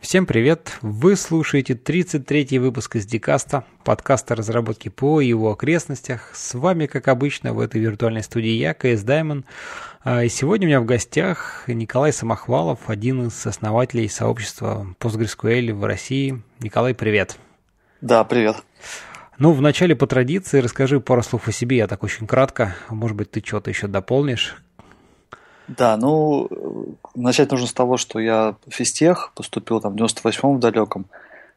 Всем привет! Вы слушаете 33-й выпуск из Дикаста, подкаста разработки ПО и его окрестностях. С вами, как обычно, в этой виртуальной студии я, КС Даймон. А, и сегодня у меня в гостях Николай Самохвалов, один из основателей сообщества PostgreSQL в России. Николай, привет! Да, привет! Ну, вначале по традиции расскажи пару слов о себе, я так очень кратко. Может быть, ты что-то еще дополнишь? Да, ну, начать нужно с того, что я в физтех поступил там в 98-м в далеком,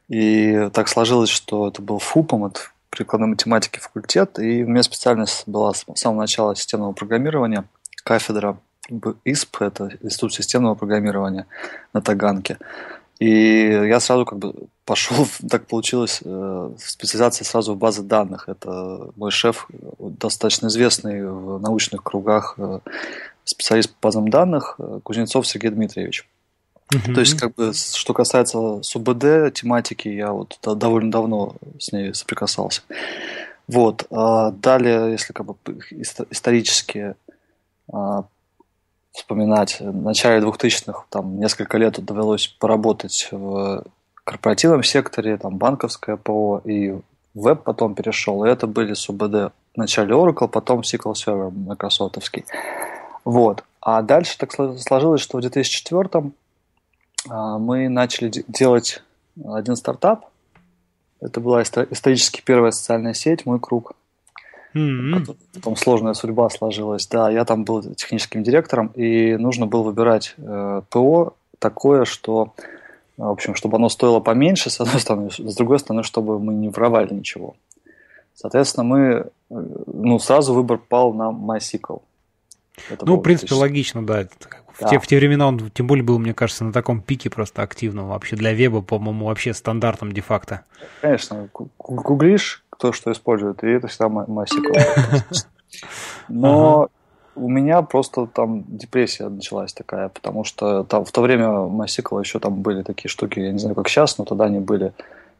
и так сложилось, что это был ФУПом, это прикладной математики факультет, и у меня специальность была с самого начала системного программирования, кафедра ИСП, это Институт системного программирования на Таганке. И я сразу как бы пошел, так получилось, э, специализация сразу в базы данных. Это мой шеф, достаточно известный в научных кругах э, специалист по базам данных э, Кузнецов Сергей Дмитриевич. Uh-huh. То есть, как бы, что касается СУБД тематики, я вот довольно давно с ней соприкасался. Вот. А далее, если как бы исторически а, вспоминать, в начале 2000-х, там, несколько лет довелось поработать в корпоративном секторе, там, банковское ПО, и веб потом перешел, и это были СУБД. Вначале Oracle, потом SQL Server Microsoftовский. Вот. А дальше так сложилось, что в 2004 а, мы начали делать один стартап. Это была исторически первая социальная сеть «Мой круг». Mm-hmm. Потом сложная судьба сложилась. Да, я там был техническим директором, и нужно было выбирать э, ПО такое, что, в общем, чтобы оно стоило поменьше, с одной стороны, с другой стороны, чтобы мы не воровали ничего. Соответственно, мы, э, ну, сразу выбор пал на MySQL. Это ну, в принципе, логично, да. В, да. Те, в те времена он, тем более, был, мне кажется, на таком пике просто активном. Вообще для веба, по-моему, вообще стандартом де-факто. Конечно. Гуглишь, кто что использует, и это всегда MySQL. Но у меня просто там депрессия началась такая, потому что там, в то время MySQL еще там были такие штуки, я не знаю, как сейчас, но тогда они были.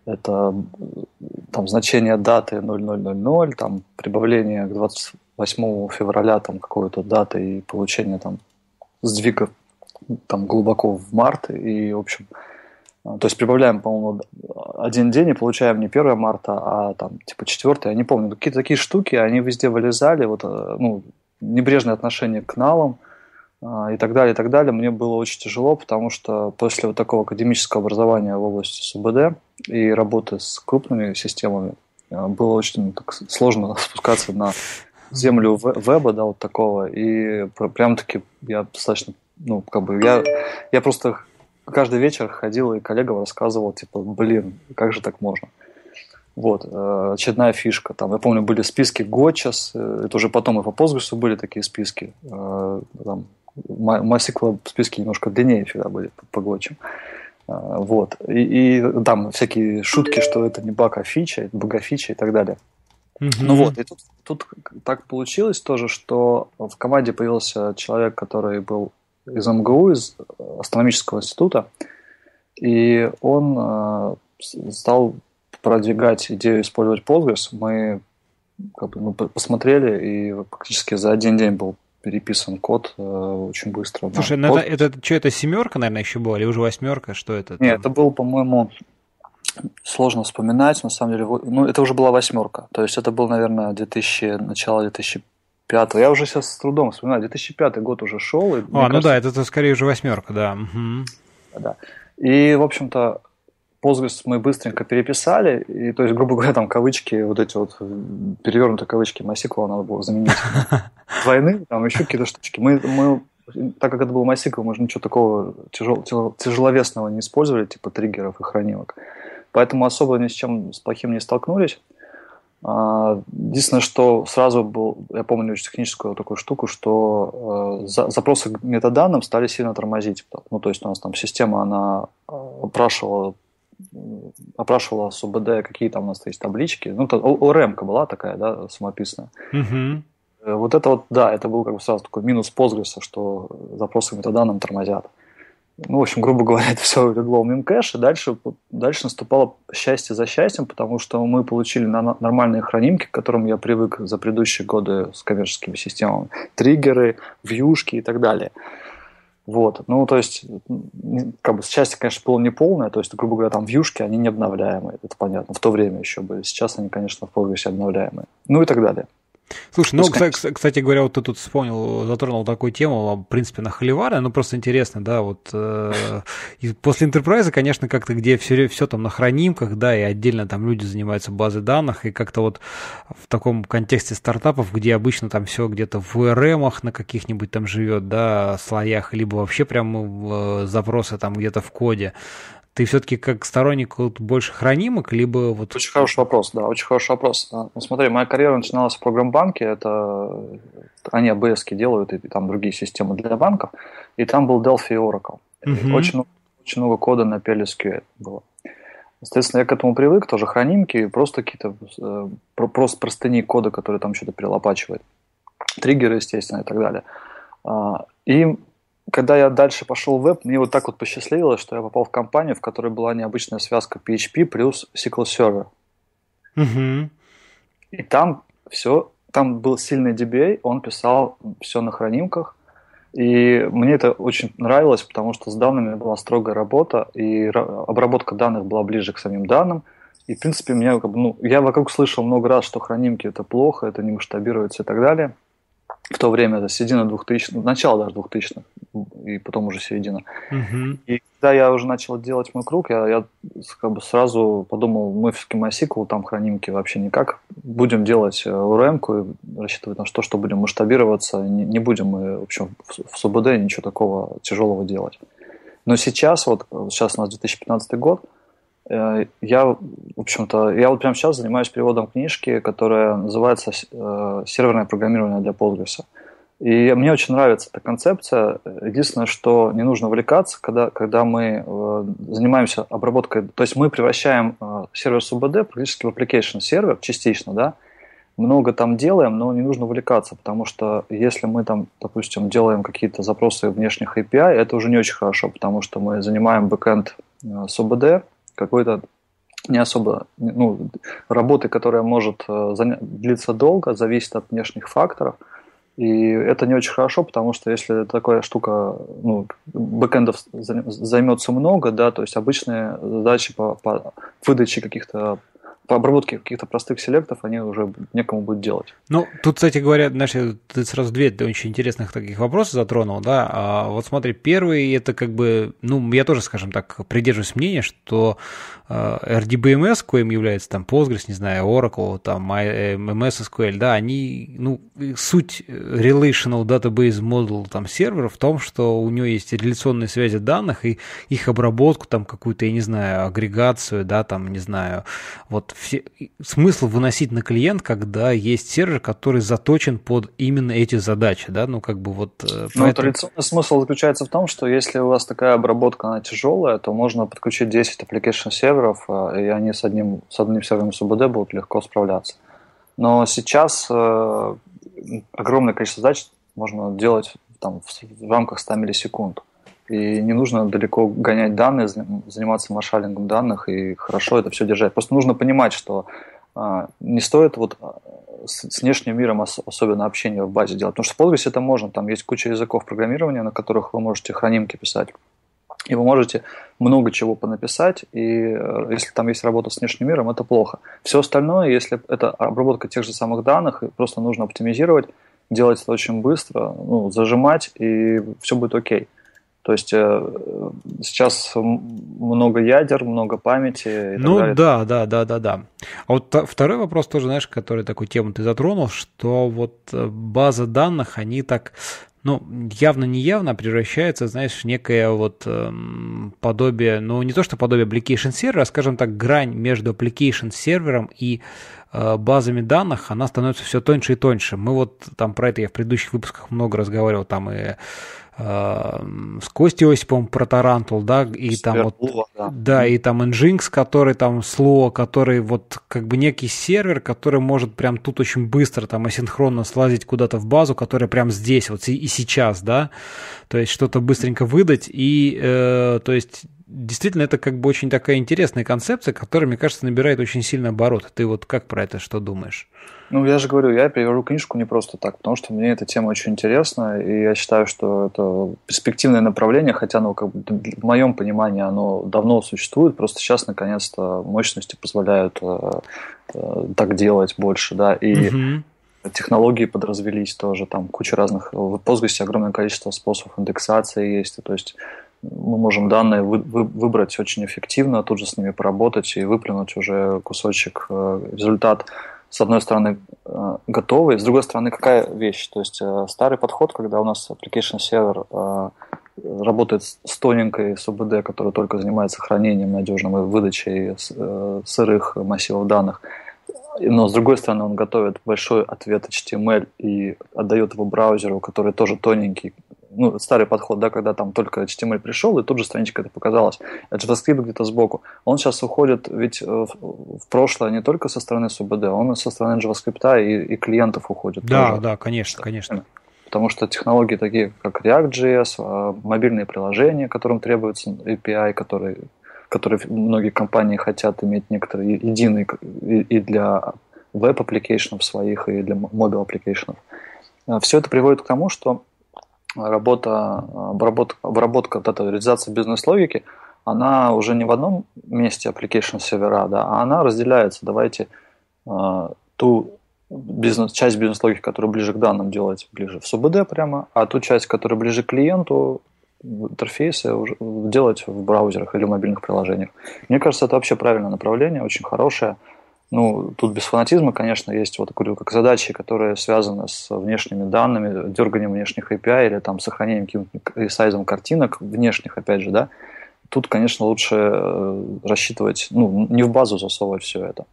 Это там значение даты 0000, там прибавление к 20 8 февраля там какой-то даты и получение там сдвига там глубоко в март и в общем а, то есть прибавляем, по-моему, один день и получаем не 1 марта, а там типа 4, я не помню. Какие-то такие штуки, они везде вылезали, вот, э, ну, небрежное отношение к налам а, и так далее, и так далее. Мне было очень тяжело, потому что после вот такого академического образования в области СУБД и работы с крупными системами э, было очень так, сложно спускаться на землю веба, да, вот такого, и прям-таки я достаточно, ну, как бы, я, я просто каждый вечер ходил и коллегам рассказывал, типа, блин, как же так можно? Вот, э, очередная фишка. Там, я помню, были списки Гочес, э, это уже потом и по Postgres были такие списки. Э, там, MySQL списки немножко длиннее всегда были по Гочам. Вот. И, и там всякие шутки, что это не баг, а фича, это бога-фича и так далее. Mm-hmm. Ну вот, и тут, тут так получилось тоже, что в команде появился человек, который был из МГУ, из астрономического института, и он э, стал продвигать идею использовать Postgres. Мы как бы, ну, посмотрели, и практически за один день был переписан код э, очень быстро. Слушай, ну это, это что, это семерка, наверное, еще была, или уже восьмерка? Что это? Нет, это был, по-моему, сложно вспоминать, на самом деле. Ну, это уже была восьмерка. То есть это был, наверное, 2000, начало 2005. Я уже сейчас с трудом вспоминаю. 2005 год уже шел. И, а, ну кажется, да, это, это скорее уже восьмерка, да. Угу. Да. И, в общем-то, Postgres мы быстренько переписали, и, то есть, грубо говоря, там кавычки, вот эти вот перевернутые кавычки MySQL надо было заменить двойные, там еще какие-то штучки. Мы, мы так как это был MySQL, мы же ничего такого тяжел, тяжеловесного не использовали, типа триггеров и хранилок. Поэтому особо ни с чем с плохим не столкнулись. А, единственное, что сразу был, я помню очень техническую такую штуку, что э, запросы к метаданным стали сильно тормозить. Ну, то есть у нас там система, она э, опрашивала опрашивала с ОБД, какие там у нас есть таблички. Ну, то, ОРМ была такая, да, самописная. Угу. Вот это вот, да, это был как бы сразу такой минус Postgres, что запросы к метаданным тормозят. Ну, в общем, грубо говоря, это все легло в мемкэш, и дальше, дальше наступало счастье за счастьем, потому что мы получили нормальные хранимки, к которым я привык за предыдущие годы с коммерческими системами. Триггеры, вьюшки и так далее. Вот, ну, то есть, как бы, счастье, конечно, было не полное, то есть, грубо говоря, там вьюшки, они не обновляемые, это понятно, в то время еще были, сейчас они, конечно, в прогрессе обновляемые, ну и так далее. Слушай, ну, кстати, кстати говоря, вот ты тут вспомнил, затронул такую тему, в принципе, на холивары, ну, просто интересно, да, вот э, после Enterprise, конечно, как-то, где все, все там на хранимках, да, и отдельно там люди занимаются базой данных, и как-то вот в таком контексте стартапов, где обычно там все где-то в VRM на каких-нибудь там живет, да, слоях, либо вообще прям запросы там где-то в коде, ты все-таки как сторонник вот больше хранимок, либо вот... Очень хороший вопрос, да, очень хороший вопрос. А, ну, смотри, моя карьера начиналась в программбанке, это они ABS делают, и там другие системы для банков, и там был Delphi и Oracle. Uh-huh. Очень, очень много кода на PLSQL было. Соответственно, я к этому привык, тоже хранимки, просто какие-то э, просто простыни кода, которые там что-то перелопачивает. Триггеры, естественно, и так далее. А, и когда я дальше пошел в веб, мне вот так вот посчастливилось, что я попал в компанию, в которой была необычная связка PHP плюс SQL Server. Угу. И там все, там был сильный DBA, он писал все на хранимках. И мне это очень нравилось, потому что с данными была строгая работа, и обработка данных была ближе к самим данным. И, в принципе, меня, ну, я вокруг слышал много раз, что хранимки это плохо, это не масштабируется и так далее в то время, это середина 2000 начало даже 2000-х, и потом уже середина. Uh-huh. И когда я уже начал делать мой круг, я, я как бы сразу подумал, мы в MySQL, там хранимки вообще никак. Будем делать urm и рассчитывать на то, что будем масштабироваться. Не, не будем мы, в общем, в, в СУБД ничего такого тяжелого делать. Но сейчас, вот сейчас у нас 2015 год, Э, я, в общем-то, я вот прямо сейчас занимаюсь переводом книжки, которая называется э, «Серверное программирование для Postgres». И мне очень нравится эта концепция. Единственное, что не нужно увлекаться, когда, когда мы э, занимаемся обработкой, то есть мы превращаем сервер СУБД практически в application сервер, частично, да, много там делаем, но не нужно увлекаться, потому что если мы там, допустим, делаем какие-то запросы внешних API, это уже не очень хорошо, потому что мы занимаем бэкэнд СУБД, какой-то не особо, ну, работы, которая может э, длиться долго, зависит от внешних факторов. И это не очень хорошо, потому что если такая штука, ну, бэкэндов займется много, да, то есть обычные задачи по, по выдаче каких-то по обработке каких-то простых селектов они уже некому будет делать. Ну, тут, кстати говоря, знаешь, ты сразу две очень интересных таких вопросов затронул, да. А вот смотри, первый это как бы, ну, я тоже, скажем так, придерживаюсь мнения, что RDBMS, коим является там Postgres, не знаю, Oracle, там MS SQL, да, они, ну, суть Relational Database Model там сервера в том, что у него есть реляционные связи данных и их обработку, там какую-то, я не знаю, агрегацию, да, там, не знаю, вот все, смысл выносить на клиент, когда есть сервер, который заточен под именно эти задачи, да, ну как бы вот... Э, ну, поэтому... традиционный смысл заключается в том, что если у вас такая обработка, она тяжелая, то можно подключить 10 application серверов, э, и они с одним, с одним сервером СУБД будут легко справляться. Но сейчас э, огромное количество задач можно делать там, в, в рамках 100 миллисекунд. И не нужно далеко гонять данные, заниматься маршалингом данных и хорошо это все держать. Просто нужно понимать, что а, не стоит вот а, с, с внешним миром ос, особенно общение в базе делать. Потому что в Postgres это можно, там есть куча языков программирования, на которых вы можете хранимки писать. И вы можете много чего понаписать, и э, если там есть работа с внешним миром, это плохо. Все остальное, если это обработка тех же самых данных, просто нужно оптимизировать, делать это очень быстро, ну, зажимать, и все будет окей. То есть э, сейчас много ядер, много памяти. И ну так далее. да, да, да, да, да. А вот второй вопрос тоже, знаешь, который такую тему ты затронул, что вот э, база данных, они так, ну, явно не явно превращаются, знаешь, в некое вот эм, подобие, ну, не то что подобие application сервера, а, скажем так, грань между application сервером и базами данных, она становится все тоньше и тоньше. Мы вот там про это я в предыдущих выпусках много разговаривал, там и с Костей Осиповым про Tarantool, да, и там вот, да. да, и там Nginx, который там с Lua, который вот как бы некий сервер, который может прям тут очень быстро там асинхронно слазить куда-то в базу, которая прям здесь вот и сейчас, да, то есть что-то быстренько выдать и, э, то есть действительно это как бы очень такая интересная концепция, которая, мне кажется, набирает очень сильно оборот. Ты вот как про это что думаешь? Ну, я же говорю, я перевожу книжку не просто так, потому что мне эта тема очень интересна, и я считаю, что это перспективное направление, хотя оно, как бы, в моем понимании, оно давно существует, просто сейчас, наконец-то, мощности позволяют э, э, так делать больше, да, и угу. технологии подразвелись тоже, там куча разных, в Postgres огромное количество способов индексации есть, то есть мы можем данные вы, вы, выбрать очень эффективно, тут же с ними поработать и выплюнуть уже кусочек, э, результат с одной стороны, э, готовый, с другой стороны, какая вещь? То есть э, старый подход, когда у нас application сервер работает с тоненькой СУБД, который только занимается хранением надежным и выдачей сырых массивов данных, но с другой стороны он готовит большой ответ HTML и отдает его браузеру, который тоже тоненький, ну, старый подход, да, когда там только HTML пришел, и тут же страничка это показалась, а JavaScript где-то сбоку. Он сейчас уходит ведь э, в прошлое не только со стороны СУБД, он и со стороны JavaScript и, и клиентов уходит. Да, тоже. да, конечно, конечно. Потому что технологии такие, как React.js, а, мобильные приложения, которым требуется API, которые, которые многие компании хотят иметь некоторые единые и для web-application ов своих, и для mobile-application ов. Все это приводит к тому, что работа, обработка, обработка вот этой реализации бизнес-логики, она уже не в одном месте application сервера, да, а она разделяется. Давайте э, ту бизнес, часть бизнес-логики, которая ближе к данным, делать ближе в СУБД прямо, а ту часть, которая ближе к клиенту, уже делать в браузерах или в мобильных приложениях. Мне кажется, это вообще правильное направление, очень хорошее. Ну, тут без фанатизма, конечно, есть вот говорю, как задачи, которые связаны с внешними данными, дерганием внешних API или там сохранением каким-то сайзом картинок внешних, опять же, да. Тут, конечно, лучше э, рассчитывать, ну, не в базу засовывать все это.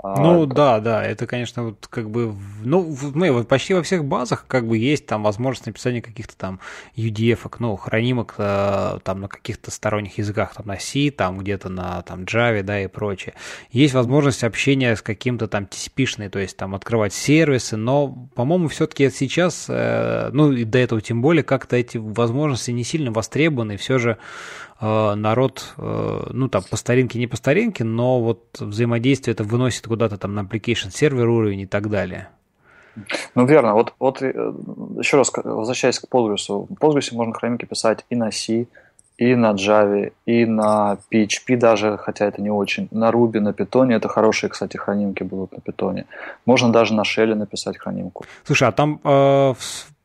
А, ну да, да, это, конечно, вот как бы, ну, мы вот почти во всех базах как бы есть там возможность написания каких-то там UDF, ну, хранимок э, там на каких-то сторонних языках, там на C, там где-то на там Java, да, и прочее. Есть возможность общения с каким-то там TCP-шной, то есть там открывать сервисы, но, по-моему, все-таки сейчас, э, ну, и до этого тем более, как-то эти возможности не сильно востребованы, все же народ, э, ну там по старинке, не по старинке, но вот взаимодействие это выносит куда-то там на application сервер уровень и так далее. Ну, верно. Вот, вот э, еще раз возвращаясь к Postgres. В Postgres можно хронимки писать и на C, и на Java, и на PHP даже, хотя это не очень. На Ruby, на Python. Это хорошие, кстати, хранимки будут на Python. Можно даже на Shell написать хранимку. Слушай, а там э,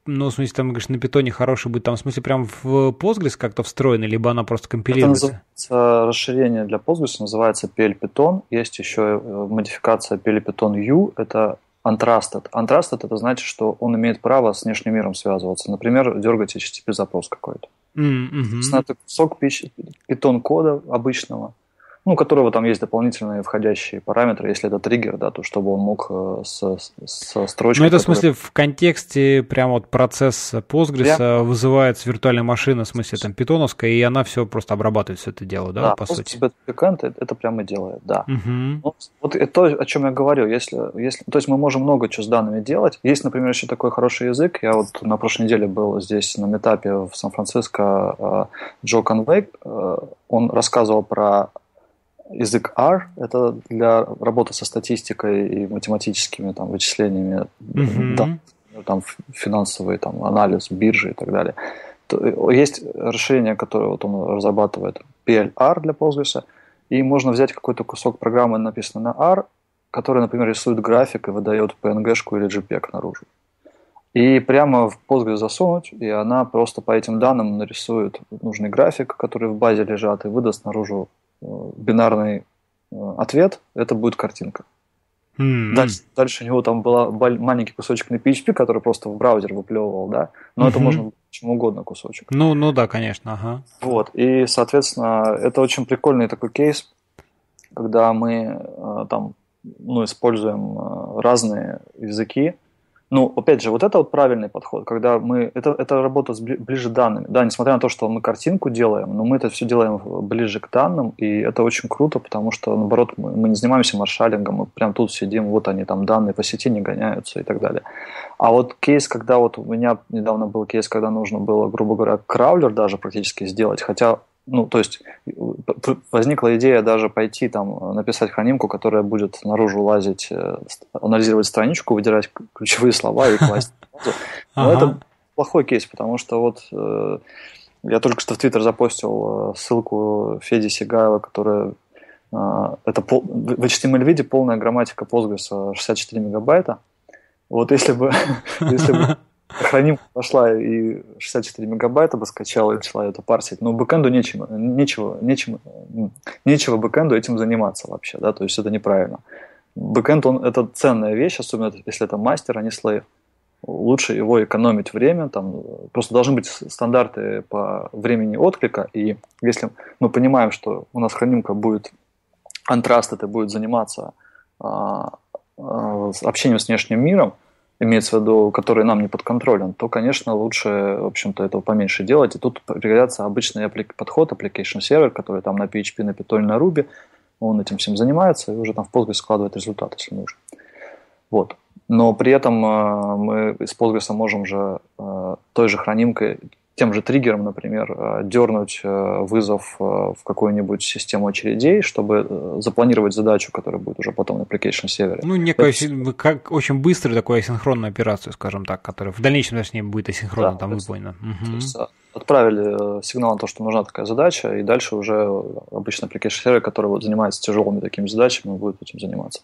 ну, в смысле, там, говоришь, на питоне хороший будет, там, в смысле, прям в Postgres как-то встроено, либо она просто компилируется? Это расширение для Postgres, называется PL Python. Есть еще э, модификация PL Python U, это Untrusted. Untrusted это значит, что он имеет право с внешним миром связываться. Например, дергать HTTP запрос какой-то. Mm-hmm. Кусок питон кода обычного, ну, у которого там есть дополнительные входящие параметры, если это триггер, да, то чтобы он мог э, со, со строчкой... Ну, это, которая... в смысле, в контексте прям вот процесс Postgres yeah. вызывается виртуальная машина, в смысле, там, питоновская, и она все просто обрабатывает все это дело, да, да по сути? Да, это, прямо делает, да. Uh-huh. Ну, вот это то, о чем я говорю, если, если... То есть мы можем много чего с данными делать. Есть, например, еще такой хороший язык, я вот на прошлой неделе был здесь на метапе в Сан-Франциско, э, Джо Конвей, э, он рассказывал про язык R – это для работы со статистикой и математическими там, вычислениями, mm-hmm. да, там, финансовый там, анализ биржи и так далее. То, есть расширение, которое вот он разрабатывает, PLR для Postgres, и можно взять какой-то кусок программы, написанный на R, который, например, рисует график и выдает PNG-шку или JPEG наружу. И прямо в Postgres засунуть, и она просто по этим данным нарисует нужный график, который в базе лежат, и выдаст наружу Э, бинарный э, ответ, это будет картинка. Mm-hmm. Дальше, дальше у него там был маленький кусочек на PHP, который просто в браузер выплевывал, да, но mm-hmm. это можно чем угодно кусочек. Ну, ну да, конечно, ага. Вот, и, соответственно, это очень прикольный такой кейс, когда мы э, там, ну, используем разные языки, ну, опять же, вот это вот правильный подход, когда мы... Это, это работа с ближе данными. Да, несмотря на то, что мы картинку делаем, но мы это все делаем ближе к данным, и это очень круто, потому что, наоборот, мы, мы не занимаемся маршалингом, мы прям тут сидим, вот они там данные по сети не гоняются и так далее. А вот кейс, когда вот у меня недавно был кейс, когда нужно было, грубо говоря, краулер даже практически сделать, хотя ну, то есть возникла идея даже пойти там написать хранимку, которая будет наружу лазить, э, анализировать страничку, выдирать ключевые слова и класть. Но это плохой кейс, потому что вот э, я только что в Твиттер запостил э, ссылку Феди Сигаева, которая это в HTML виде полная грамматика Postgres 64 мегабайта. Вот если бы, если бы хранимка пошла и 64 мегабайта бы скачала и начала это парсить. Но бэкэнду нечего, нечего, нечего, нечего бэкэнду этим заниматься вообще, да, то есть это неправильно. Бэкэнд, он, это ценная вещь, особенно если это мастер, а не слейв. Лучше его экономить время, там просто должны быть стандарты по времени отклика, и если мы понимаем, что у нас хранимка будет антраст, это будет заниматься а, а, общением с внешним миром, имеется в виду, который нам не подконтролен, то, конечно, лучше, в общем-то, этого поменьше делать. И тут пригодятся обычный подход, application сервер, который там на PHP, на Python, на Ruby, он этим всем занимается и уже там в Postgres складывает результат, если нужно. Вот. Но при этом э, мы из Postgres можем же э, той же хранимкой тем же триггером, например, э, дернуть э, вызов э, в какую-нибудь систему очередей, чтобы запланировать задачу, которая будет уже потом на application сервере. Ну, некую, Это... как очень быструю такую асинхронную операцию, скажем так, которая в дальнейшем, точнее, будет асинхронно да, там выполнена. Угу. То есть, отправили сигнал на то, что нужна такая задача, и дальше уже обычно application сервер, который вот занимается тяжелыми такими задачами, будет этим заниматься.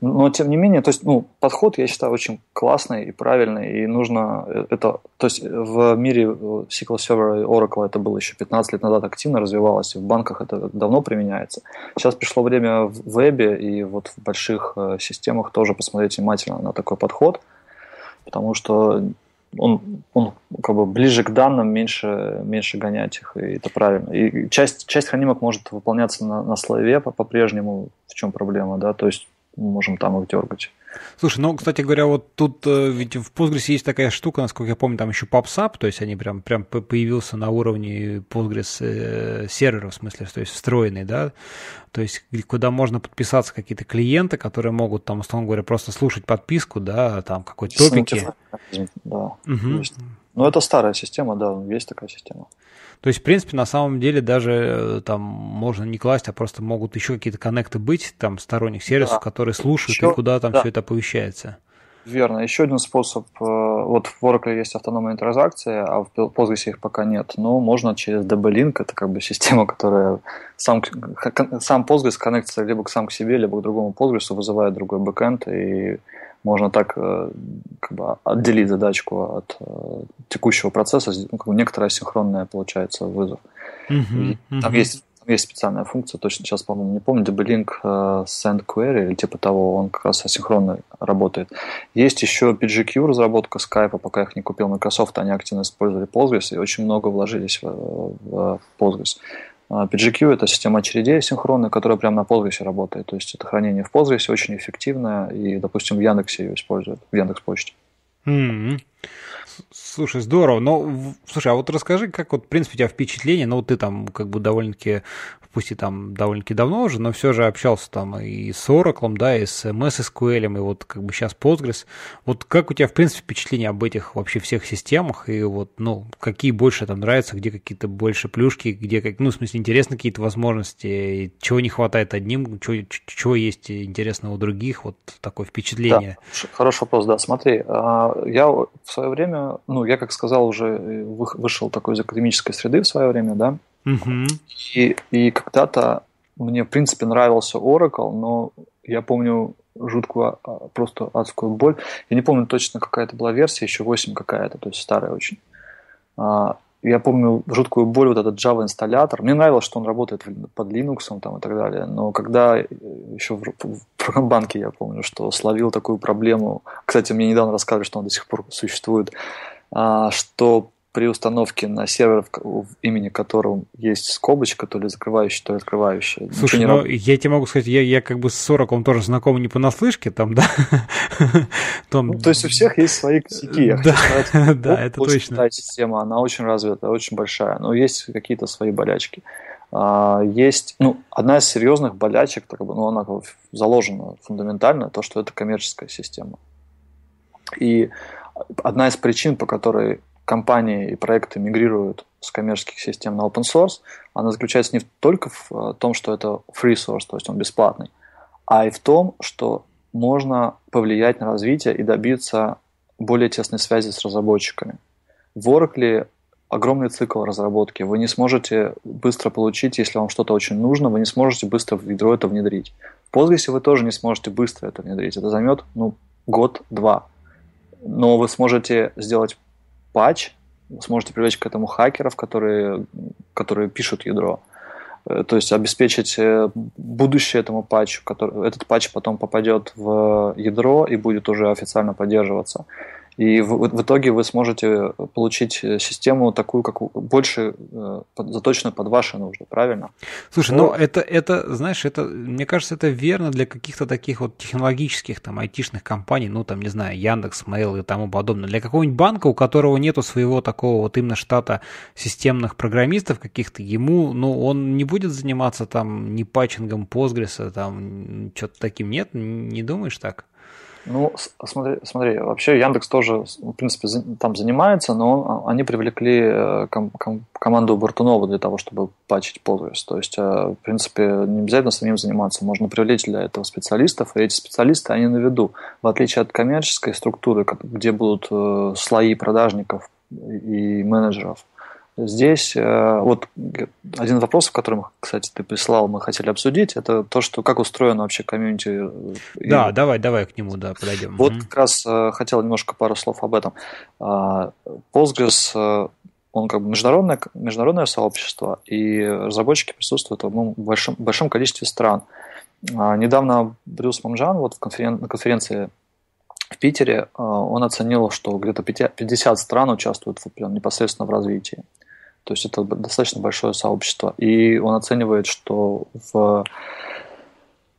Но, тем не менее, то есть, ну, подход, я считаю, очень классный и правильный, и нужно это... То есть, в мире SQL Server и Oracle это было еще 15 лет назад активно развивалось, и в банках это давно применяется. Сейчас пришло время в вебе и вот в больших э, системах тоже посмотреть внимательно на такой подход, потому что он, он как бы ближе к данным, меньше, меньше гонять их, и это правильно. И часть, часть хранимок может выполняться на, на слоеве по-прежнему, в чем проблема, да, то есть мы можем там их дергать. Слушай, ну, кстати говоря, вот тут э, ведь в Postgres есть такая штука, насколько я помню, там еще PubSub, то есть они прям, прям появился на уровне Postgres э, сервера, в смысле, то есть встроенный, да, то есть куда можно подписаться какие-то клиенты, которые могут там, условно говоря, просто слушать подписку, да, там какой-то топики. Да, угу. Ну, это старая система, да, есть такая система. То есть, в принципе, на самом деле даже э, там можно не класть, а просто могут еще какие-то коннекты быть, там, сторонних сервисов, да. которые слушают, еще, и куда там да. все это оповещается. Верно. Еще один способ, э, вот в Oracle есть автономные транзакции, а в Postgres их пока нет, но можно через DB-Link, это как бы система, которая сам, сам Postgres коннектится либо к сам к себе, либо к другому Postgres, вызывает другой бэкэнд, и можно так э, как бы отделить задачку от э, текущего процесса, ну, как бы некоторая синхронная получается вызов. Uh-huh, uh-huh. Там есть там есть специальная функция, точно сейчас, по-моему, не помню, DB-Link э, Send Query или типа того, он как раз асинхронно работает. Есть еще PGQ разработка Skype, пока их не купил Microsoft, они активно использовали Postgres и очень много вложились в, в Postgres. А, PGQ – это система очередей синхронная, которая прямо на Postgres работает. То есть это хранение в Postgres очень эффективное, и, допустим, в Яндексе ее используют, в Яндекс.Почте. Mm-hmm. Слушай, здорово. Но, слушай, а вот расскажи, как вот, в принципе, у тебя впечатление, ну, ты там как бы довольно-таки пусть и там довольно-таки давно уже, но все же общался там и с Oracle, да, и с MS SQL, и вот как бы сейчас Postgres. Вот как у тебя, в принципе, впечатление об этих вообще всех системах, и вот, ну, какие больше там нравятся, где какие-то больше плюшки, где, как, ну, в смысле, интересны какие-то возможности, чего не хватает одним, чего, чего есть интересного у других, вот такое впечатление. Да, хороший вопрос, да, смотри, а, я в свое время, ну, я, как сказал, уже вышел такой из академической среды в свое время, да, Угу. И, и когда-то мне, в принципе, нравился Oracle, но я помню жуткую, а, просто адскую боль. Я не помню точно, какая это была версия, еще 8 какая-то, то есть старая очень. Я помню жуткую боль, вот этот Java инсталлятор. Мне нравилось, что он работает под Linux там, и так далее. Но когда еще в, в банке я помню, что словил такую проблему. Кстати, мне недавно рассказывали, что он до сих пор существует. А, что при установке на сервер, в имени которого есть скобочка, то ли закрывающая, то ли открывающая. Слушай, ну, раб... я тебе могу сказать, я, я как бы с 40 он тоже знаком не понаслышке, там, да? Там... Ну, то есть у всех есть свои косяки. Да, сказать, да это точно. система, она очень развита, очень большая, но есть какие-то свои болячки. А, есть, ну, одна из серьезных болячек, бы, ну, она заложена фундаментально, то, что это коммерческая система. И одна из причин, по которой компании и проекты мигрируют с коммерческих систем на open source, она заключается не только в том, что это free source, то есть он бесплатный, а и в том, что можно повлиять на развитие и добиться более тесной связи с разработчиками. В Oracle огромный цикл разработки. Вы не сможете быстро получить, если вам что-то очень нужно, вы не сможете быстро в ядро это внедрить. В Postgres вы тоже не сможете быстро это внедрить. Это займет ну, год-два. Но вы сможете сделать патч, сможете привлечь к этому хакеров, которые, которые пишут ядро. Э, то есть обеспечить э, будущее этому патчу, который, этот патч потом попадет в ядро и будет уже официально поддерживаться. И в, в итоге вы сможете получить э, систему такую, как больше э, заточенную под ваши нужды, правильно? Слушай, Но... ну это, это, знаешь, это, мне кажется, это верно для каких-то таких вот технологических, там, айтишных компаний, ну, там, не знаю, Яндекс, Mail и тому подобное. Для какого-нибудь банка, у которого нету своего такого вот именно штата системных программистов каких-то, ему, ну, он не будет заниматься там ни патчингом Postgres, там, что-то таким, нет? Не думаешь так? Ну, смотри, смотри, вообще Яндекс тоже, в принципе, там занимается, но они привлекли э, ком- ком- команду Бартунова для того, чтобы патчить Postgres. То есть, э, в принципе, не обязательно самим заниматься, можно привлечь для этого специалистов, и эти специалисты, они на виду. В отличие от коммерческой структуры, где будут э, слои продажников и менеджеров – Здесь э, вот один вопрос, который, кстати, ты прислал, мы хотели обсудить, это то, что как устроено вообще комьюнити. Э, да, и... давай, давай к нему, да, подойдем. Вот как раз э, хотел немножко пару слов об этом. А, Postgres, он как бы международное, международное сообщество, и разработчики присутствуют в большом, большом количестве стран. А, недавно Брюс Мамжан вот в конферен... на конференции в Питере он оценил, что где-то 50 стран участвуют прям непосредственно в развитии. То есть это достаточно большое сообщество. И он оценивает, что в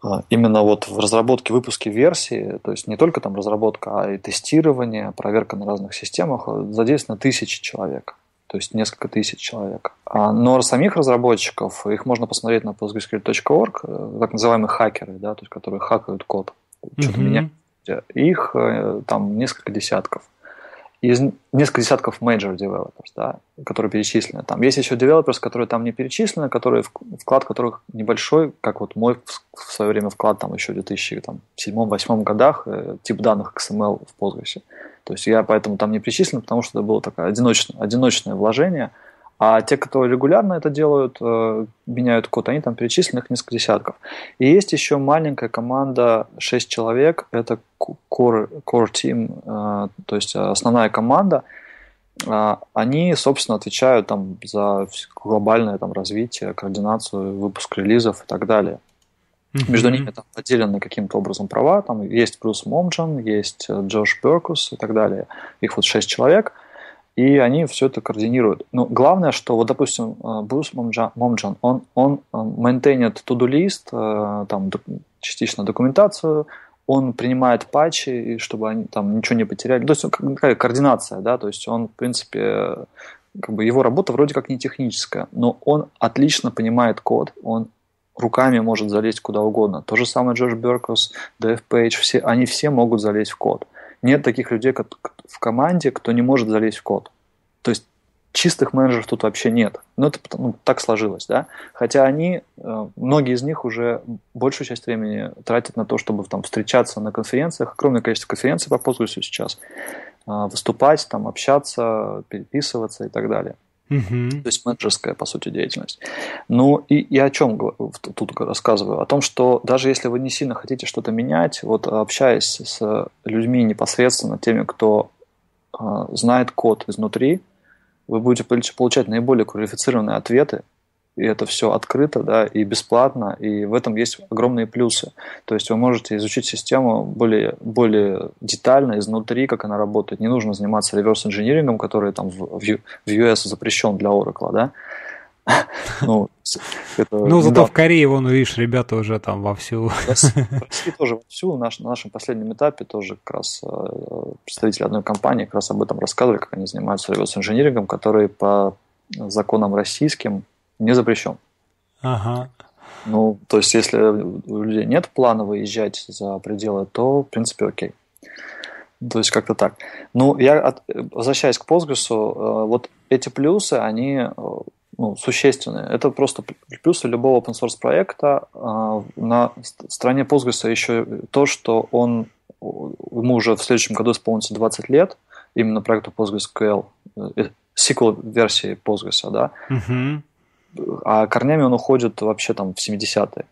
а, именно вот в разработке, выпуске версии, то есть не только там разработка, а и тестирование, проверка на разных системах, задействовано тысячи человек. То есть несколько тысяч человек. А, но самих разработчиков, их можно посмотреть на postgresql.org, э, так называемые хакеры, да, то есть которые хакают код, что-то mm-hmm. меняют. Их э, там несколько десятков из несколько десятков major developers, да, которые перечислены. Там есть еще developers, которые там не перечислены, которые вклад которых небольшой, как вот мой в свое время вклад там еще в 2007-2008 годах, э, тип данных XML в Postgres. То есть я поэтому там не причислен, потому что это было такое одиночное, одиночное вложение – а те, кто регулярно это делают, э, меняют код, они там перечислены их несколько десятков. И есть еще маленькая команда, 6 человек, это core, core team, э, то есть основная команда. Э, они, собственно, отвечают там за глобальное там, развитие, координацию, выпуск релизов и так далее. Mm-hmm. Между ними там поделены каким-то образом права. Там есть Брюс Момджан, есть Джош Беркус и так далее. Их вот шесть человек – и они все это координируют. Но главное, что вот, допустим, э, Брус Момджан, он, он э, maintain ит to-do list, э, там частично документацию, он принимает патчи, чтобы они там ничего не потеряли. То есть какая координация, да, то есть он, в принципе, как бы его работа вроде как не техническая, но он отлично понимает код, он руками может залезть куда угодно. То же самое Джордж Беркус, Дэв Пейдж, все, они все могут залезть в код. Нет таких людей в команде, кто не может залезть в код. То есть чистых менеджеров тут вообще нет. Ну, это ну, так сложилось, да. Хотя они, э, многие из них уже большую часть времени тратят на то, чтобы там встречаться на конференциях, огромное количество конференций по Postgres сейчас, э, выступать, там, общаться, переписываться и так далее. Угу. То есть менеджерская, по сути, деятельность. Ну и, и о чем тут рассказываю? О том, что даже если вы не сильно хотите что-то менять, вот общаясь с людьми непосредственно, теми, кто э, знает код изнутри, вы будете получать наиболее квалифицированные ответы, и это все открыто, да, и бесплатно, и в этом есть огромные плюсы. То есть вы можете изучить систему более, более детально, изнутри, как она работает. Не нужно заниматься реверс-инжинирингом, который там в, в US запрещен для Oracle, да. Ну, это, ну зато да. в Корее, вон, видишь, ребята уже там вовсю. В России тоже вовсю. Наш, на нашем последнем этапе тоже как раз э, представители одной компании как раз об этом рассказывали, как они занимаются реверс-инжинирингом, который по законам российским не запрещен. Ага. Ну, то есть, если у людей нет плана выезжать за пределы, то, в принципе, окей. То есть, как-то так. Ну, я, от, возвращаясь к Postgres, э, вот эти плюсы, они ну, существенные. Это просто плюсы любого open source проекта. На стороне Postgres еще то, что он, ему уже в следующем году исполнится 20 лет, именно проекту PostgreSQL, SQL версии Postgres, да. Uh-huh. А корнями он уходит вообще там в 70-е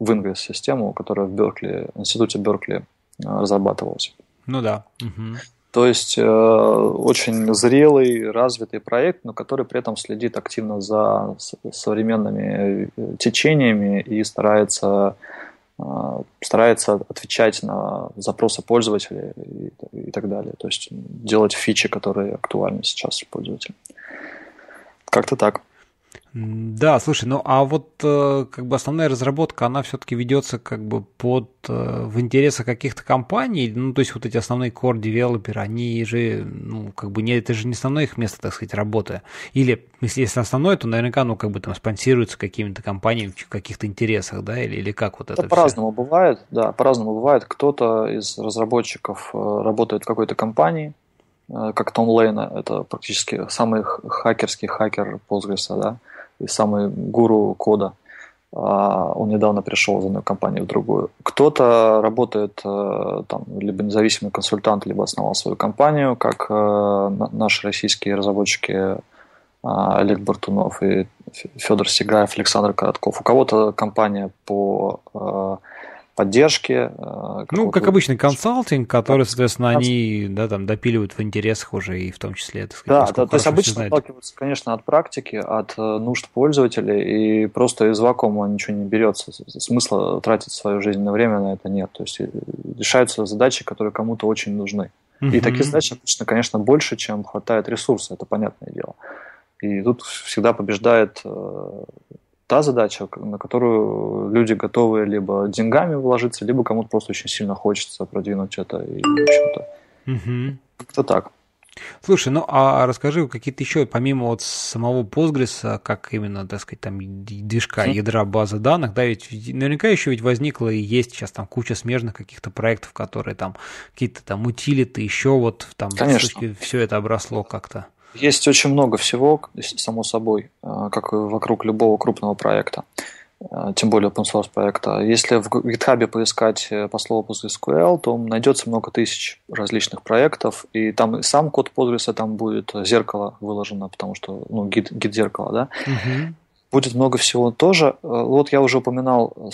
в Ingress-систему, которая в Беркли, в институте Беркли э, разрабатывалась. Ну да. Угу. То есть э, очень зрелый, развитый проект, но который при этом следит активно за современными э, течениями и старается, э, старается отвечать на запросы пользователей и, и так далее. То есть делать фичи, которые актуальны сейчас пользователям. Как-то так. Да, слушай, ну а вот э, как бы основная разработка, она все-таки ведется как бы под э, в интересах каких-то компаний, ну то есть вот эти основные core девелоперы, они же, ну как бы не, это же не основное их место, так сказать, работы. Или если, если основное, то наверняка, ну как бы там спонсируется какими-то компаниями в каких-то интересах, да, или, или как вот это, это по-разному бывает, да, по-разному бывает. Кто-то из разработчиков э, работает в какой-то компании, как Том Лейна, это практически самый хакерский хакер Postgres, да, и самый гуру кода. А, он недавно пришел из одной компании в другую. Кто-то работает э, там, либо независимый консультант, либо основал свою компанию, как э, наши российские разработчики а, Олег Бартунов и Федор Сигаев, Александр Коротков. У кого-то компания по э, поддержки. Э, ну, как обычный консалтинг, который, соответственно, они да, там, допиливают в интересах уже и в том числе, так сказать, Да, да то есть обычно отталкиваются, конечно, от практики, от э, нужд пользователей, и просто из вакуума ничего не берется. Смысла тратить свое жизненное время на это нет. То есть э, решаются задачи, которые кому-то очень нужны. Uh-huh. И такие задачи обычно, конечно, больше, чем хватает ресурса, это понятное дело. И тут всегда побеждает та задача, на которую люди готовы либо деньгами вложиться, либо кому-то просто очень сильно хочется продвинуть это и, общем-то, угу. как-то так. Слушай, ну а расскажи какие-то еще, помимо вот самого Postgres, как именно, так сказать, там движка, ядра базы данных, да, ведь наверняка еще ведь возникло и есть сейчас там куча смежных каких-то проектов, которые там какие-то там утилиты, еще вот там Конечно. все это обросло как-то. Есть очень много всего, само собой, э, как и вокруг любого крупного проекта, э, тем более open source проекта. Если в GitHub поискать э, по слову PostgreSQL, то найдется много тысяч различных проектов, и там и сам код Postgres, там будет зеркало выложено, потому что, ну, гид, гид зеркало, да. Угу. Будет много всего тоже. Вот я уже упоминал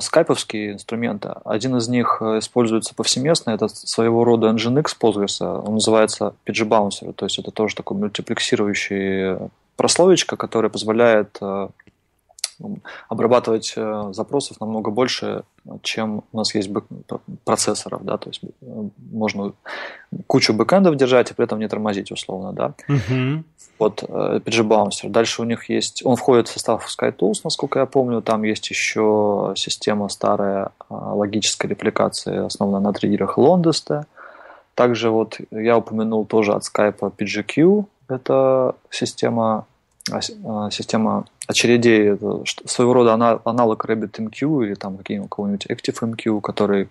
скайповские инструменты. Один из них э, используется повсеместно, это своего рода Nginx Postgres, он называется PG Bouncer, то есть это тоже такой мультиплексирующий прословичка, которая позволяет э, обрабатывать запросов намного больше, чем у нас есть процессоров, да, то есть можно кучу бэкэндов держать и при этом не тормозить условно, да. Uh-huh вот PG Bouncer. Дальше у них есть, он входит в состав SkyTools, насколько я помню, там есть еще система старая логической репликации, основанная на триггерах Лондеста. Также вот я упомянул тоже от Skype PGQ, это система, а, а, система очередей, это своего рода аналог RabbitMQ или там какие у кого-нибудь ActiveMQ, который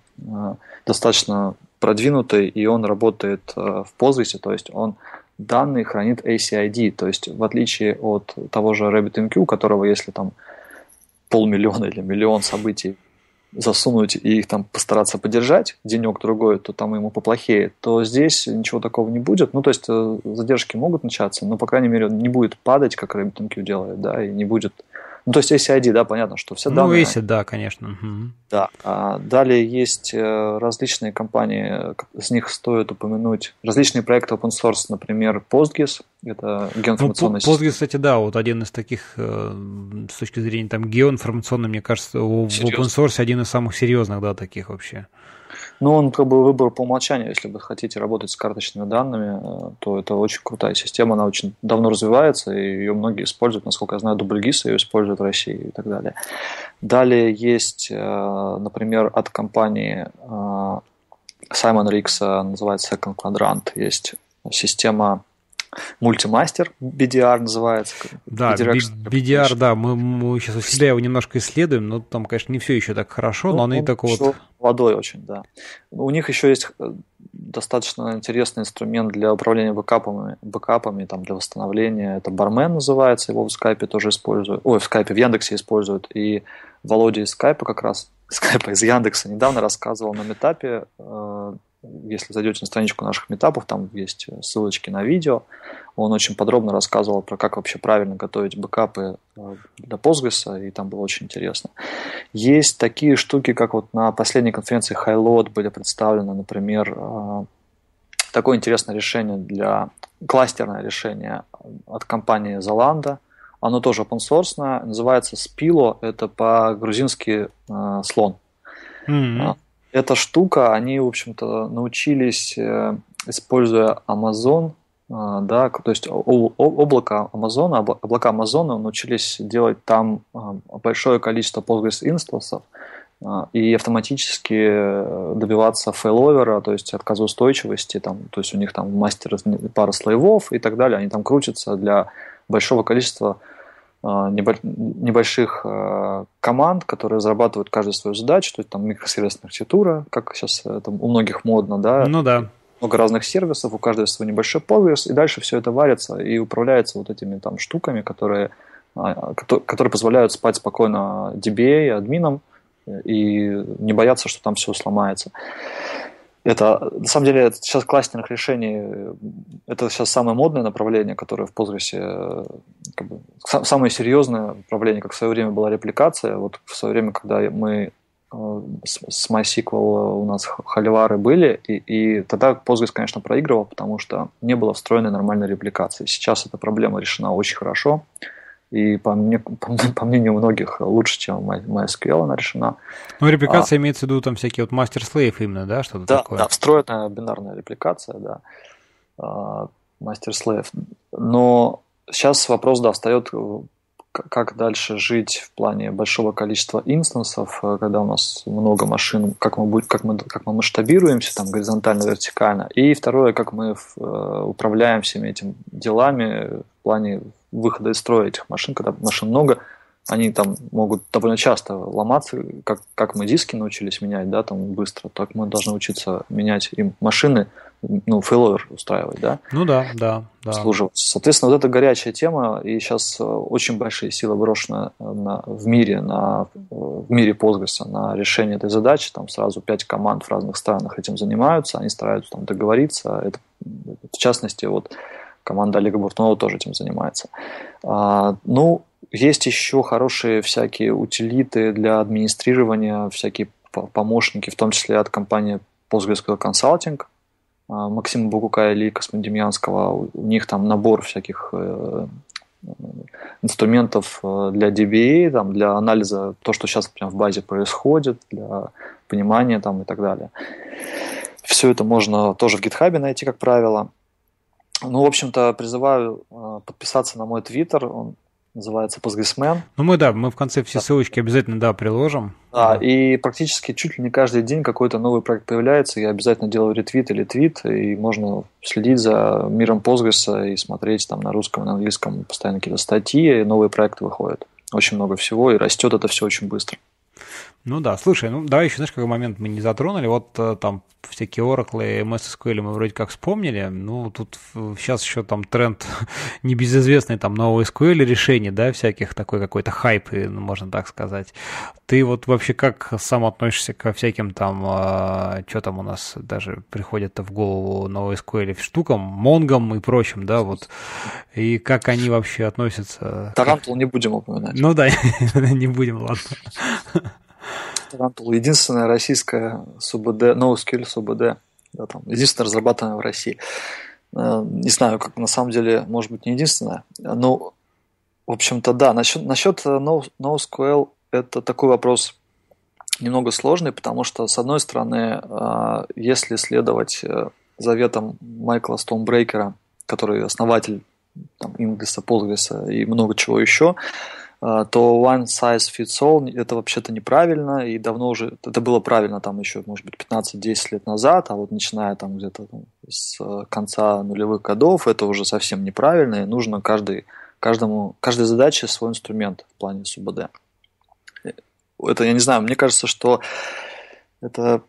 достаточно продвинутый, и он работает в Postgres, то есть он данные хранит ACID, то есть в отличие от того же RabbitMQ, у которого если там полмиллиона или миллион событий засунуть и их там постараться подержать денек-другой, то там ему поплохеет, то здесь ничего такого не будет. Ну, то есть э, задержки могут начаться, но, по крайней мере, он не будет падать, как RabbitMQ делает, да, и не будет ну, то есть ACID, да, понятно, что все ну, данные... Ну, ACID, да, конечно. Угу. Да. А далее есть э, различные компании, с них стоит упомянуть различные проекты open source, например, PostGIS, это геоинформационная ну, PostGIS, кстати, да, вот один из таких, э, с точки зрения там геоинформационной, мне кажется, в Серьезно? open source один из самых серьезных, да, таких вообще. Ну, он как бы выбор по умолчанию. Если вы хотите работать с карточными данными, э, то это очень крутая система. Она очень давно развивается, и ее многие используют. Насколько я знаю, Дубльгис ее используют в России и так далее. Далее есть, э, например, от компании Simon Rix называется Second Quadrant. Есть система мультимастер BDR называется. Да, BDR, да, мы, мы сейчас у себя его немножко исследуем, но там, конечно, не все еще так хорошо, ну, но они такого вот... Молодой очень, да. У них еще есть э, достаточно интересный инструмент для управления бэкапами, бэкапами там, для восстановления. Это Бармен называется, его в скайпе тоже используют. Ой, в скайпе, в Яндексе используют. И Володя из скайпа как раз, скайпа из Яндекса недавно рассказывал на метапе, э, если зайдете на страничку наших метапов, там есть ссылочки на видео. Он очень подробно рассказывал про как вообще правильно готовить бэкапы э, для Postgres, и там было очень интересно. Есть такие штуки, как вот на последней конференции Highload были представлены, например, э, такое интересное решение для кластерное решение от компании Zalando. Оно тоже open source, называется Spilo, это по-грузински э, слон. Mm-hmm эта штука, они, в общем-то, научились, э, используя Amazon, э, да, то есть облако Амазона, облака Амазона научились делать там э, большое количество Postgres инстансов и автоматически добиваться фейловера, то есть отказоустойчивости, там, то есть у них там мастер пара слоевов и так далее, они там крутятся для большого количества небольших а, команд, которые разрабатывают каждую свою задачу, то есть там микросервисная архитектура, как сейчас это у многих модно, да. Ну да. Много разных сервисов, у каждого свой небольшой Postgres, и дальше все это варится и управляется вот этими там штуками, которые, а, которые позволяют спать спокойно DBA, админам, и не бояться, что там все сломается. Это, на самом деле, это сейчас кластерных решений, это сейчас самое модное направление, которое в Postgres, э, как бы, самое серьезное направление, как в свое время была репликация. Вот в свое время, когда мы э, с MySQL у нас холивары были, и, и тогда Postgres, конечно, проигрывал, потому что не было встроенной нормальной репликации. Сейчас эта проблема решена очень хорошо и по, мне, по, по мнению многих лучше, чем MySQL она решена. Ну, репликация а, имеется в виду там всякие вот мастер-слейв именно, да, что-то да, такое? Да, встроенная бинарная репликация, да, а, мастер-слейв. Но сейчас вопрос, да, встает, как дальше жить в плане большого количества instance ов, когда у нас много машин, как мы, как мы, как мы масштабируемся там горизонтально, вертикально. И второе, как мы э, управляем всеми этими делами в плане выхода из строя этих машин, когда машин много, они там могут довольно часто ломаться, как, как мы диски научились менять, да, там быстро, так мы должны учиться менять им машины, ну, failover устраивать, да? Ну да, да, да. Служивать. Соответственно, вот эта горячая тема, и сейчас э, очень большие силы брошены на, в мире, на, в мире Postgres на решение этой задачи, там сразу пять команд в разных странах этим занимаются, они стараются там договориться, это, в частности, вот команда Олега Буртунова тоже этим занимается. А, ну, есть еще хорошие всякие утилиты для администрирования, всякие помощники, в том числе от компании PostgreSQL Consulting, а, Максима Богука или Космодемьянского. У них там набор всяких э, инструментов э, для DBA, там, для анализа то, что сейчас прям в базе происходит, для понимания там, и так далее. Все это можно тоже в GitHub найти, как правило. Ну, в общем-то, призываю э, подписаться на мой твиттер, он называется Postgresman. Ну, мы, да, мы в конце все ссылочки обязательно, да, приложим. Да, и практически чуть ли не каждый день какой-то новый проект появляется, я обязательно делаю ретвит или твит, и можно следить за миром Postgres и смотреть там на русском на английском постоянно какие-то статьи, и новые проекты выходят. Очень много всего, и растет это все очень быстро. Ну да, слушай, ну давай еще, знаешь, какой момент мы не затронули. Вот э, там всякие Oracle и MS SQL мы вроде как вспомнили. Ну, тут сейчас еще там тренд небезызвестный, там новые SQL решений, да, всяких, такой какой-то хайп, ну, можно так сказать. Ты вот вообще как сам относишься ко всяким там, э, что там у нас даже приходит в голову NoSQL штукам, монгам и прочим, да, вот. И как они вообще относятся? Tarantool не будем упоминать. Ну да, не будем, ладно. Tarantool единственная российская СУБД, NoSQL СУБД, да, там, единственная разрабатываемая в России. Э, не знаю, как на самом деле, может быть, не единственная. Но, в общем-то, да, насчет, насчет NoSQL это такой вопрос немного сложный, потому что, с одной стороны, э, если следовать э, заветам Майкла Стоунбрейкера, который основатель там, Ингриса, Postgres и много чего еще, то one size fits all это вообще-то неправильно, и давно уже, это было правильно там еще, может быть, 15-10 лет назад, а вот начиная там где-то с конца нулевых годов, это уже совсем неправильно, и нужно каждый, каждому, каждой задаче свой инструмент в плане СУБД. Это, я не знаю, мне кажется, что это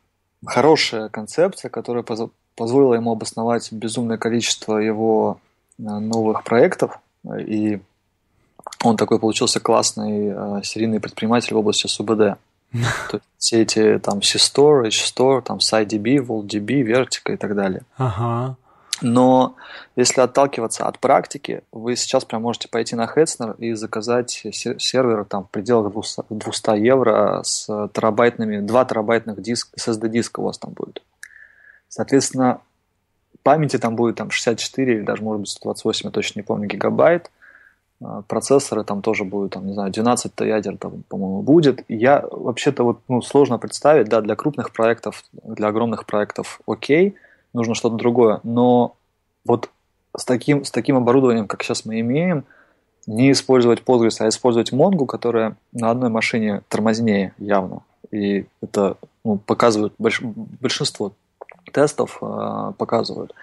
хорошая концепция, которая позволила ему обосновать безумное количество его а, новых проектов, и он такой получился классный э, серийный предприниматель в области СУБД. То есть все эти там C-Store, H-Store, там SciDB, VoltDB, Vertica и так далее. Ага. Но если отталкиваться от практики, вы сейчас прям можете пойти на Hetzner и заказать сервер там в пределах 200 евро с терабайтными, 2 терабайтных диск, SSD-диска у вас там будет. Соответственно, памяти там будет там 64 или даже может быть 128, я точно не помню, гигабайт. А, процессоры там тоже будут, там, не знаю, 12 ядер, там, по-моему, будет. Я вообще-то вот, ну, сложно представить, да, для крупных проектов, для огромных проектов окей, нужно что-то другое, но вот с таким, с таким оборудованием, как сейчас мы имеем, не использовать Postgres, а использовать Mongo, которая на одной машине тормознее явно. И это ну, показывают больш, большинство тестов э, показывают.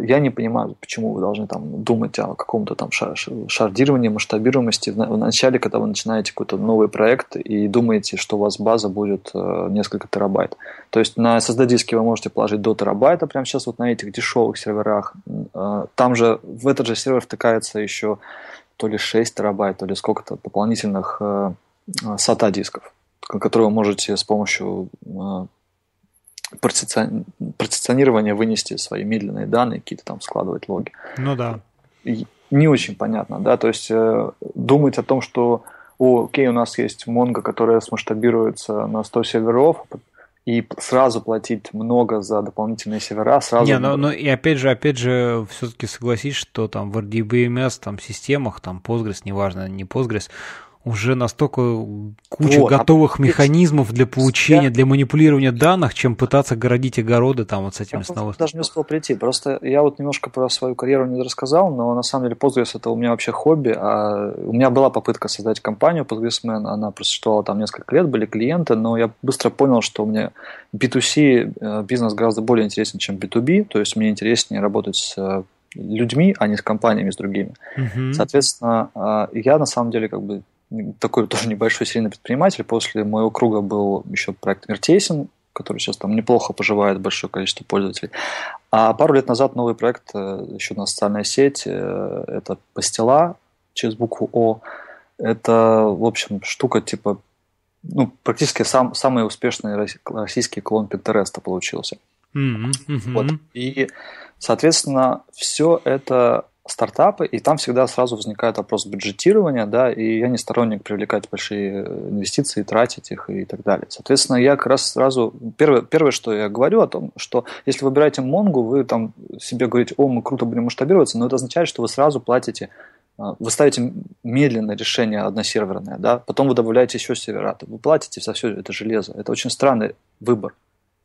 Я не понимаю, почему вы должны там думать о каком-то там шардировании, масштабируемости в начале, когда вы начинаете какой-то новый проект и думаете, что у вас база будет э, несколько терабайт. То есть на SSD-диске вы можете положить до терабайта прямо сейчас вот на этих дешевых серверах. Э, там же в этот же сервер втыкается еще то ли 6 терабайт, то ли сколько-то дополнительных SATA э, дисков, которые вы можете с помощью процессионирование вынести свои медленные данные, какие-то там складывать логи. Ну да. И не очень понятно, да, то есть э, думать о том, что, о, окей, у нас есть Mongo, которая смасштабируется на 100 серверов, и сразу платить много за дополнительные сервера, сразу... Не, но, но и опять же, опять же, все-таки согласись, что там в RDBMS там системах, там Postgres, неважно, не Postgres, уже настолько куча вот, готовых а механизмов для получения, я... для манипулирования данных, чем пытаться городить огороды там вот с этими снова. даже не успел прийти. Просто я вот немножко про свою карьеру не рассказал, но на самом деле Postgres это у меня вообще хобби. А у меня была попытка создать компанию Postgresman, она просуществовала там несколько лет, были клиенты, но я быстро понял, что мне B2C э, бизнес гораздо более интересен, чем B2B, то есть мне интереснее работать с э, людьми, а не с компаниями, с другими. Uh-huh. Соответственно, а, я на самом деле как бы такой тоже небольшой серийный предприниматель. После моего круга был еще проект Мертесин, который сейчас там неплохо поживает большое количество пользователей. А пару лет назад новый проект, э, еще на социальная сеть, э, это Пастила через букву О. Это, в общем, штука типа, ну, практически сам, самый успешный российский клон Pinterest получился. Mm-hmm. Mm-hmm. Вот. И, соответственно, все это стартапы, и там всегда сразу возникает вопрос бюджетирования, да, и я не сторонник привлекать большие инвестиции, тратить их и так далее. Соответственно, я как раз сразу, первое, первое, что я говорю о том, что если вы выбираете Монгу, вы там себе говорите, о, мы круто будем масштабироваться, но это означает, что вы сразу платите а, вы ставите медленное решение односерверное, да, потом вы добавляете еще сервера, вы платите за все это железо. Это очень странный выбор.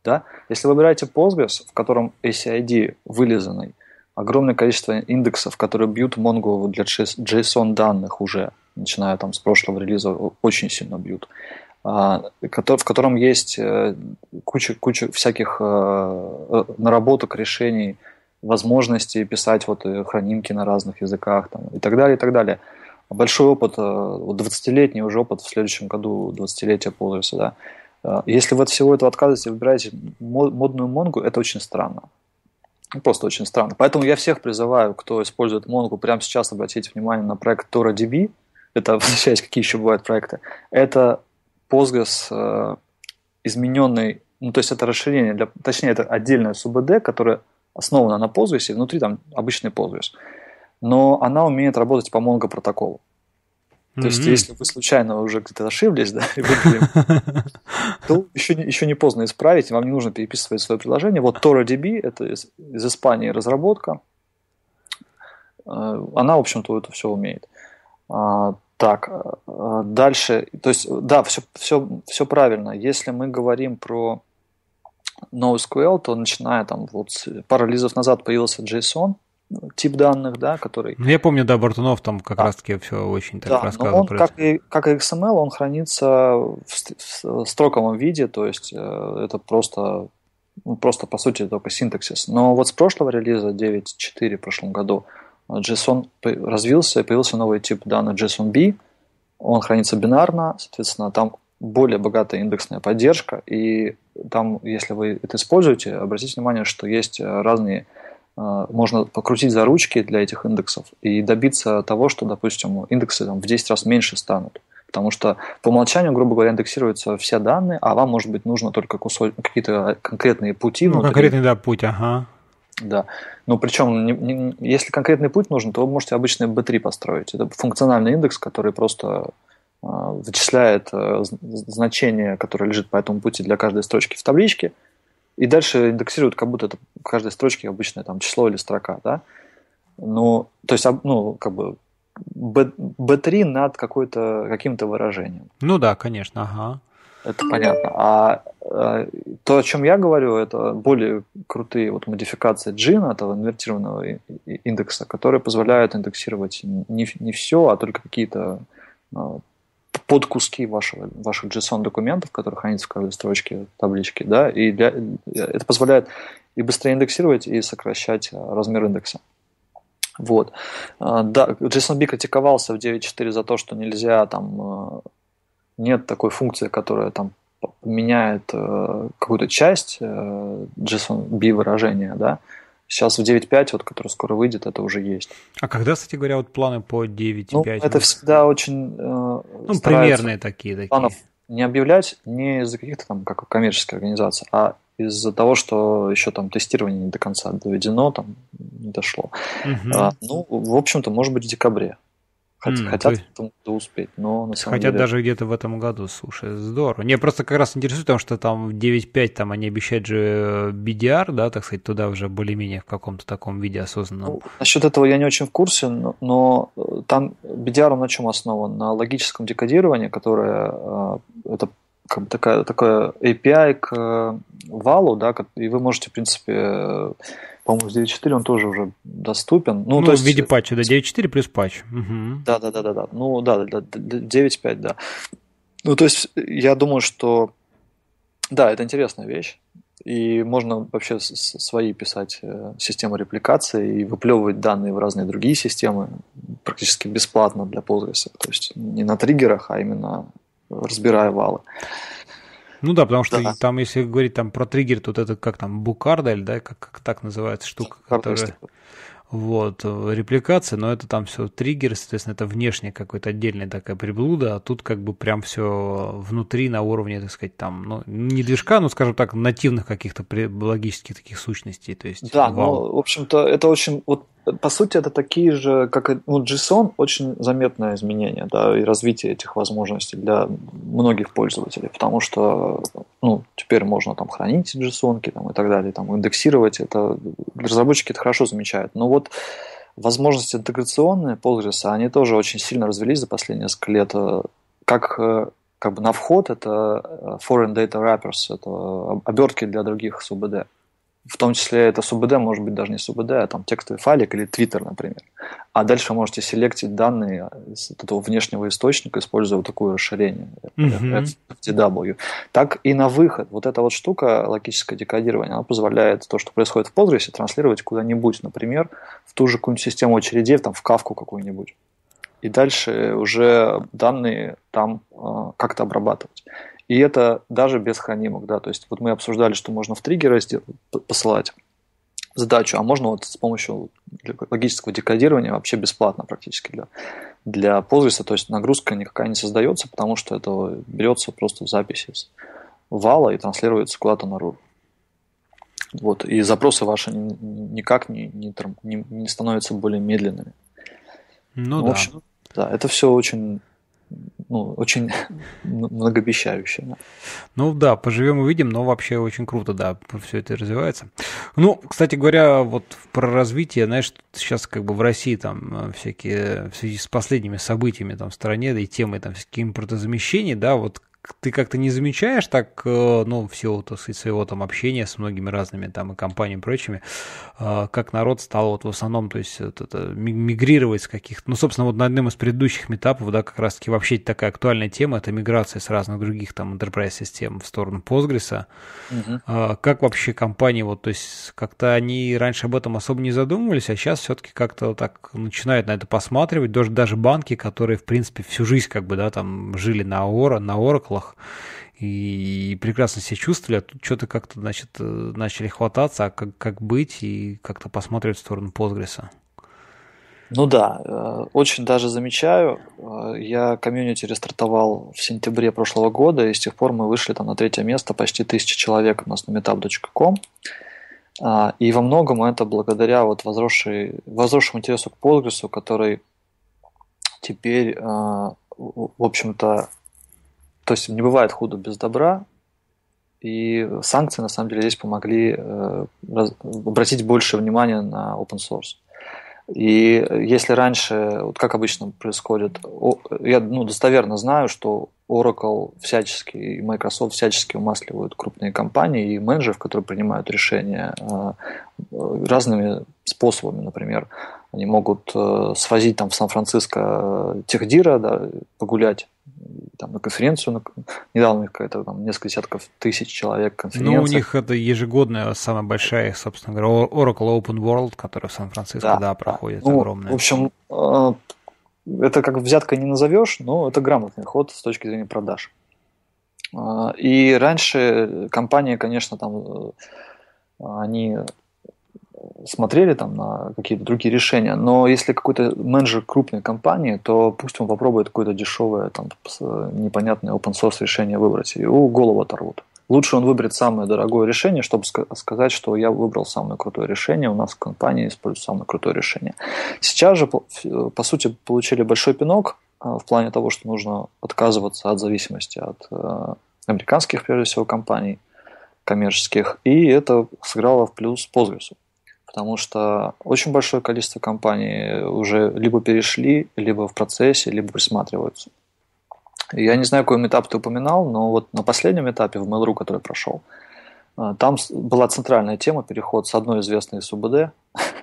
Да? Если вы выбираете Postgres, в котором ACID вылизанный, огромное количество индексов, которые бьют Mongo для JSON данных уже, начиная там с прошлого релиза, очень сильно бьют, а, в котором есть э, куча, куча всяких э, э, наработок, решений, возможностей писать вот хранимки на разных языках там, и так далее, и так далее. Большой опыт, вот 20-летний уже опыт в следующем году, 20-летие пользуется, да. Если вы от всего этого отказываетесь и выбираете модную Монгу, это очень странно. Просто очень странно. Поэтому я всех призываю, кто использует Mongo, прямо сейчас обратите внимание на проект ToraDB. Это, возвращаясь, какие еще бывают проекты. Это Postgres э, измененный, ну, то есть это расширение, для, точнее, это отдельная СУБД, которая основана на Postgres, и внутри там обычный Postgres. Но она умеет работать по Mongo протоколу. То есть, mm-hmm. если вы случайно уже где-то ошиблись, да, и выбрали, то еще, еще не поздно исправить, вам не нужно переписывать свое приложение. Вот ToraDB, это из, из Испании разработка, э, она, в общем-то, это все умеет. А, так, э, дальше, то есть, да, все, все, все правильно. Если мы говорим про NoSQL, то начиная там вот пару релизов назад появился JSON, тип данных, да, который... Ну, я помню, да, Бартунов там как да. раз-таки все очень так да, рассказывал. Он, как, и, как и XML, он хранится в, в строковом виде, то есть э, это просто, ну, просто по сути только синтаксис. Но вот с прошлого релиза 9.4 в прошлом году JSON развился и появился новый тип данных JSON-B. Он хранится бинарно, соответственно, там более богатая индексная поддержка, и там, если вы это используете, обратите внимание, что есть разные можно покрутить за ручки для этих индексов и добиться того, что, допустим, индексы там, в 10 раз меньше станут. Потому что по умолчанию, грубо говоря, индексируются все данные, а вам, может быть, нужно только кусок, какие-то конкретные пути. Ну, конкретный, да, путь, ага. Да. Но причем, не, не, если конкретный путь нужен, то вы можете обычный B3 построить. Это функциональный индекс, который просто э, вычисляет э, значение, которое лежит по этому пути для каждой строчки в табличке, и дальше индексируют, как будто это в каждой строчке обычное там число или строка, да. Ну, то есть, ну, как бы B, B3 над какой-то, каким-то выражением. Ну да, конечно, ага. Это понятно. А, а то, о чем я говорю, это более крутые вот модификации джина, этого инвертированного индекса, которые позволяют индексировать не, не все, а только какие-то а, под куски вашего, ваших JSON-документов, которые хранятся в каждой строчке таблички, да, и для, это позволяет и быстрее индексировать, и сокращать а, размер индекса. Вот. А, да, JSONB критиковался в 9.4 за то, что нельзя там а, нет такой функции, которая там меняет какую-то часть JSONB выражения, да, Сейчас в 9.5, вот, который скоро выйдет, это уже есть. А когда, кстати говоря, вот планы по 9.5? Ну, это всегда очень... Э, ну, примерные такие. такие. Планов не объявлять не из-за каких-то там, как коммерческих организаций, а из-за того, что еще там тестирование не до конца доведено, там не дошло. Угу. А, ну, в общем-то, может быть, в декабре. Хот, mm, хотят есть... успеть, но на самом Хотят деле... даже где-то в этом году, слушай, здорово. Мне просто как раз интересует, потому что там 9.5, там они обещают же BDR, да, так сказать, туда уже более-менее в каком-то таком виде осознанном. Ну, насчет этого я не очень в курсе, но, но э, там BDR на чем основан? На логическом декодировании, которое э, это как бы такая, такая API к э, валу, да, и вы можете, в принципе, по-моему, с 9.4 он тоже уже доступен. Ну, ну то есть... в виде патча, да, 9.4 плюс патч. Угу. Да, да, да, да, да. Ну, да, да, 9.5, да. Ну, то есть, я думаю, что да, это интересная вещь. И можно вообще свои писать э, системы репликации и выплевывать данные в разные другие системы практически бесплатно для Postgres. То есть не на триггерах, а именно разбирая валы. Ну да, потому что да. там, если говорить там про триггер, то вот это как там букардель, да, как, как так называется штука, которая... Вот, репликация, но это там все триггер, соответственно, это внешняя какая-то отдельная такая приблуда, а тут как бы прям все внутри на уровне, так сказать, там, ну, не движка, но, скажем так, нативных каких-то логических таких сущностей, то есть... Да, вау. ну, в общем-то, это очень, вот по сути, это такие же, как и ну, JSON, очень заметное изменение да, и развитие этих возможностей для многих пользователей, потому что ну, теперь можно там хранить JSON там, и так далее, там, индексировать. Это разработчики это хорошо замечают. Но вот возможности интеграционные Postgres, они тоже очень сильно развелись за последние несколько лет. Как как бы на вход это э, foreign data wrappers, это обертки для других СУБД в том числе это СУБД, может быть даже не СУБД, а там текстовый файлик или Twitter, например. А дальше можете селектить данные с этого внешнего источника, используя вот такое расширение mm-hmm. FTW. Так и на выход. Вот эта вот штука, логическое декодирование, она позволяет то, что происходит в Postgres, транслировать куда-нибудь, например, в ту же какую-нибудь систему очередей, там, в кавку какую-нибудь. И дальше уже данные там э, как-то обрабатывать. И это даже без хранимок, да, то есть вот мы обсуждали, что можно в триггеры посылать задачу, а можно вот с помощью логического декодирования вообще бесплатно практически для, для Postgres, то есть нагрузка никакая не создается, потому что это берется просто в записи с вала и транслируется куда-то наружу. Вот, и запросы ваши никак не, не, не, не становятся более медленными. Ну, ну да. В общем, да, это все очень ну, очень многообещающе. Ну да, поживем увидим, но вообще очень круто, да, все это развивается. Ну, кстати говоря, вот про развитие, знаешь, сейчас как бы в России там э, всякие, в связи с последними событиями там в стране, да и темой там всякие импортозамещений, да, вот ты как-то не замечаешь так, э, ну, всего так сказать, своего там общения с многими разными там и компаниями и прочими, э, как народ стал вот в основном, то есть вот это, мигрировать с каких-то, ну, собственно, вот на одном из предыдущих метапов, да, как раз-таки вообще такая актуальная тема, это миграция с разных других там enterprise систем в сторону Postgres. Угу. Как вообще компании, вот, то есть как-то они раньше об этом особо не задумывались, а сейчас все-таки как-то так начинают на это посматривать, даже, даже банки, которые, в принципе, всю жизнь как бы, да, там жили на, Ора, на Ораклах, и прекрасно себя чувствовали, а тут что-то как-то, значит, э, начали хвататься, а как, как быть, и как-то посмотреть в сторону Postgres. Ну да, э, очень даже замечаю. Э, я комьюнити рестартовал в сентябре прошлого года, и с тех пор мы вышли там на третье место, почти тысяча человек у нас на meetup.com. А, и во многом это благодаря вот возросшей, возросшему интересу к Postgres, который теперь, в общем-то, то есть не бывает худо без добра, и санкции, на самом деле, здесь помогли э, обратить больше внимания на open source. И если раньше, вот как обычно происходит, я ну, достоверно знаю, что Oracle всячески и Microsoft всячески умасливают крупные компании и менеджеров, которые принимают решения э, разными способами, например. Они могут э, свозить там в Сан-Франциско техдира, да, погулять там, на конференцию, на, недавно у них какая-то там несколько десятков тысяч человек конференция. Ну, у них это ежегодная, самая большая, собственно говоря, Oracle Open World, которая в Сан-Франциско, да, да, проходит, ну, огромная. В общем, э, это как взятка не назовешь, но это грамотный ход с точки зрения продаж. Э, и раньше компании, конечно, там э, они смотрели там на какие-то другие решения, но если какой-то менеджер крупной компании, то пусть он попробует какое-то дешевое, там, непонятное open source решение выбрать, и его голову оторвут. Лучше он выберет самое дорогое решение, чтобы сказать, что я выбрал самое крутое решение, у нас в компании используют самое крутое решение. Сейчас же, по сути, получили большой пинок а, в плане того, что нужно отказываться от зависимости от э, американских, прежде всего, компаний коммерческих, и это сыграло в плюс Postgres потому что очень большое количество компаний уже либо перешли, либо в процессе, либо присматриваются. Я не знаю, какой этап ты упоминал, но вот на последнем этапе в Mail.ru, который прошел, а, там была центральная тема переход с одной известной СУБД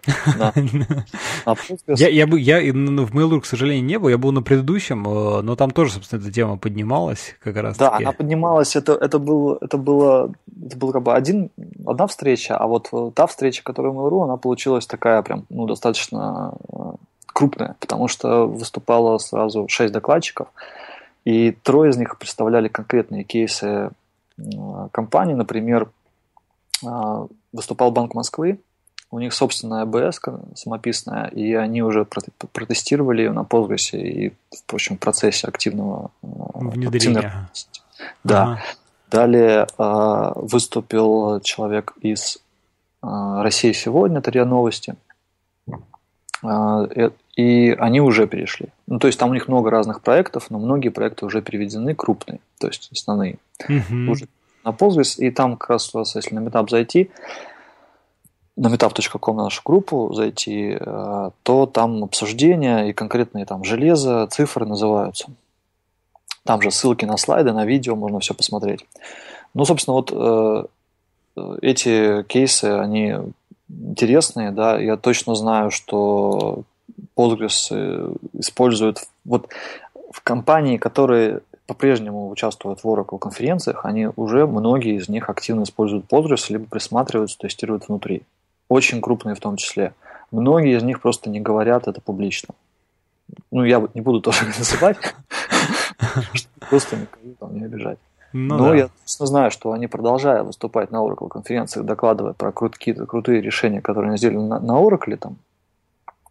Я, я, бы, я в Mail.ru, к сожалению, не был, я был на предыдущем, э, но там тоже, собственно, эта тема поднималась как раз. Да, она поднималась, это, это, был, это, было, это было как бы один, одна встреча, а вот э, та встреча, которая в Mail.ru, она получилась такая прям, ну, достаточно э, крупная, потому что выступало сразу шесть докладчиков, и трое из них представляли конкретные кейсы компании, например, выступал Банк Москвы, у них собственная АБС самописная, и они уже протестировали ее на Postgres и, в общем, в процессе активного э, внедрения. Да. Ага. Далее э, выступил человек из э, России сегодня, это РИА Новости. Э, и они уже перешли. Ну, то есть там у них много разных проектов, но многие проекты уже переведены крупные, то есть основные. Угу. Уже на Postgres, и там как раз у вас, если на метап зайти, на meetup.com нашу группу зайти, то там обсуждения и конкретные там железо, цифры называются. Там же ссылки на слайды, на видео, можно все посмотреть. Ну, собственно, вот э, эти кейсы, они интересные, да, я точно знаю, что Postgres э, используют вот в компании, которые по-прежнему участвуют в Oracle конференциях, они уже, многие из них активно используют Postgres, либо присматриваются, тестируют внутри очень крупные в том числе. Многие из них просто не говорят это публично. Ну, я не буду тоже называть, просто никого там не обижать. Ну, Но да. я точно знаю, что они продолжают выступать на Oracle конференциях, докладывая про какие-то крутые решения, которые они сделали на, на Oracle, там,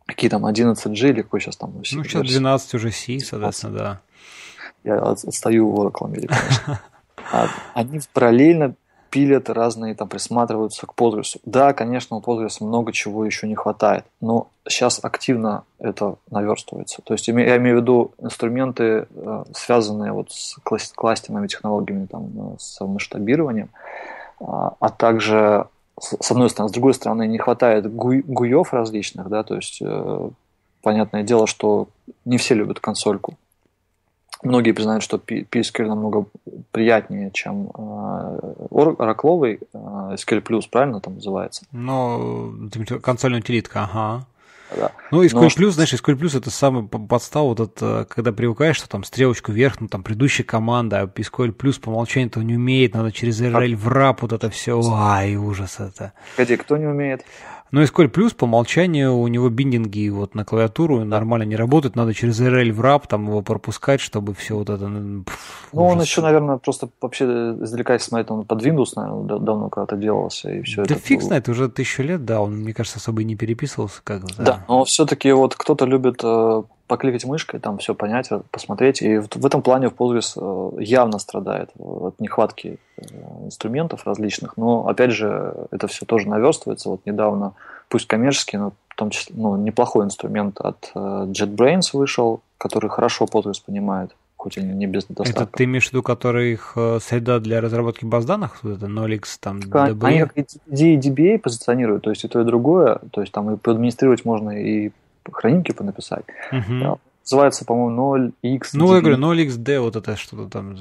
какие там 11G или какой сейчас там. Ну, сейчас 12 уже C, соответственно, да. Я отстаю в Oracle, конечно. А они параллельно пилят разные, там присматриваются к Postgres. Да, конечно, у Postgres много чего еще не хватает, но сейчас активно это наверстывается. То есть я имею в виду инструменты, э, связанные вот с кластерными технологиями, там, э, с масштабированием, а, а также с одной стороны, с другой стороны, не хватает гуев различных, да, то есть э, понятное дело, что не все любят консольку. Многие признают, что PSQL намного приятнее, чем оракловый SQL+, правильно там называется? Ну, консольная утилитка, ага. Да. Ну, SQL+, Но... знаешь, SQL+, это самый подстава, вот это, когда привыкаешь, что там стрелочку вверх, ну, там, предыдущая команда, а SQL+, по умолчанию этого не умеет, надо через URL в RAP вот это все, ай, ужас это. Погоди, кто не умеет? Но SQL Plus по умолчанию у него биндинги вот на клавиатуру нормально не работают, надо через URL в RAP там его пропускать, чтобы все вот это... Пфф, ну, он еще, наверное, просто вообще издалека смотрит, он под Windows, наверное, давно когда-то делался, и все да это... фиг знает, уже тысячу лет, да, он, мне кажется, особо и не переписывался. Как, да. да, но все-таки вот кто-то любит э, покликать мышкой, там все понять, посмотреть. И в, в этом плане в Postgres э, явно страдает от нехватки э, инструментов различных. Но, опять же, это все тоже наверстывается. Вот недавно, пусть коммерческий, но в том числе ну, неплохой инструмент от э, JetBrains вышел, который хорошо Postgres понимает хоть и не без достатка. Это ты имеешь в виду, который их среда для разработки баз данных, вот это Nolix, там, DB? Они как идеи DBA позиционируют, то есть и то, и другое, то есть там и поадминистрировать можно и хранимки понаписать. Угу. Называется, по-моему, 0x. Ну, я говорю, 0xd, вот это что-то там.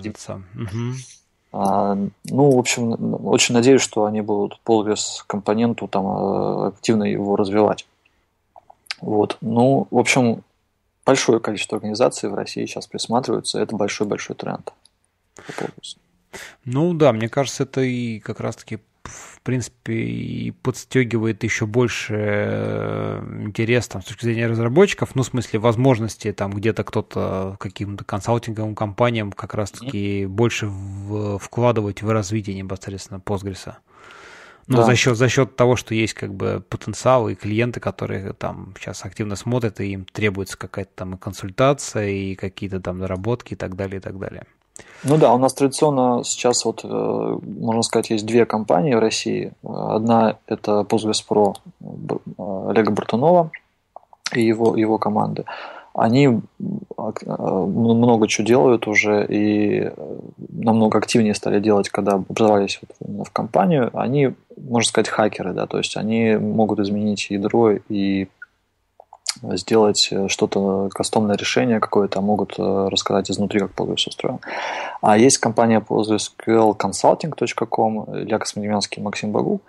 Угу. А, ну, в общем, очень надеюсь, что они будут Postgres компоненту там а, активно его развивать. Вот. Ну, в общем, большое количество организаций в России сейчас присматриваются. Это большой-большой тренд. Ну да, мне кажется, это и как раз-таки в принципе, и подстегивает еще больше э, интерес там, с точки зрения разработчиков, ну, в смысле, возможности там где-то кто-то каким-то консалтинговым компаниям как раз-таки mm-hmm. больше в, вкладывать в развитие непосредственно Postgres. Ну, да. за счет, за счет того, что есть как бы потенциал и клиенты, которые там сейчас активно смотрят, и им требуется какая-то там и консультация, и какие-то там наработки и так далее, и так далее. Ну да, у нас традиционно сейчас вот, э, можно сказать, есть две компании в России. Одна это Postgres Pro э, Олега Бартунова и его, его команды. Они э, много чего делают уже и намного активнее стали делать, когда образовались вот в компанию. Они, можно сказать, хакеры, да, то есть они могут изменить ядро и сделать э, что-то, кастомное решение какое-то, могут э, рассказать изнутри, как Postgres устроен. А есть компания PostgreSQLConsulting.com, Илья Космодемьянский, Максим Багу.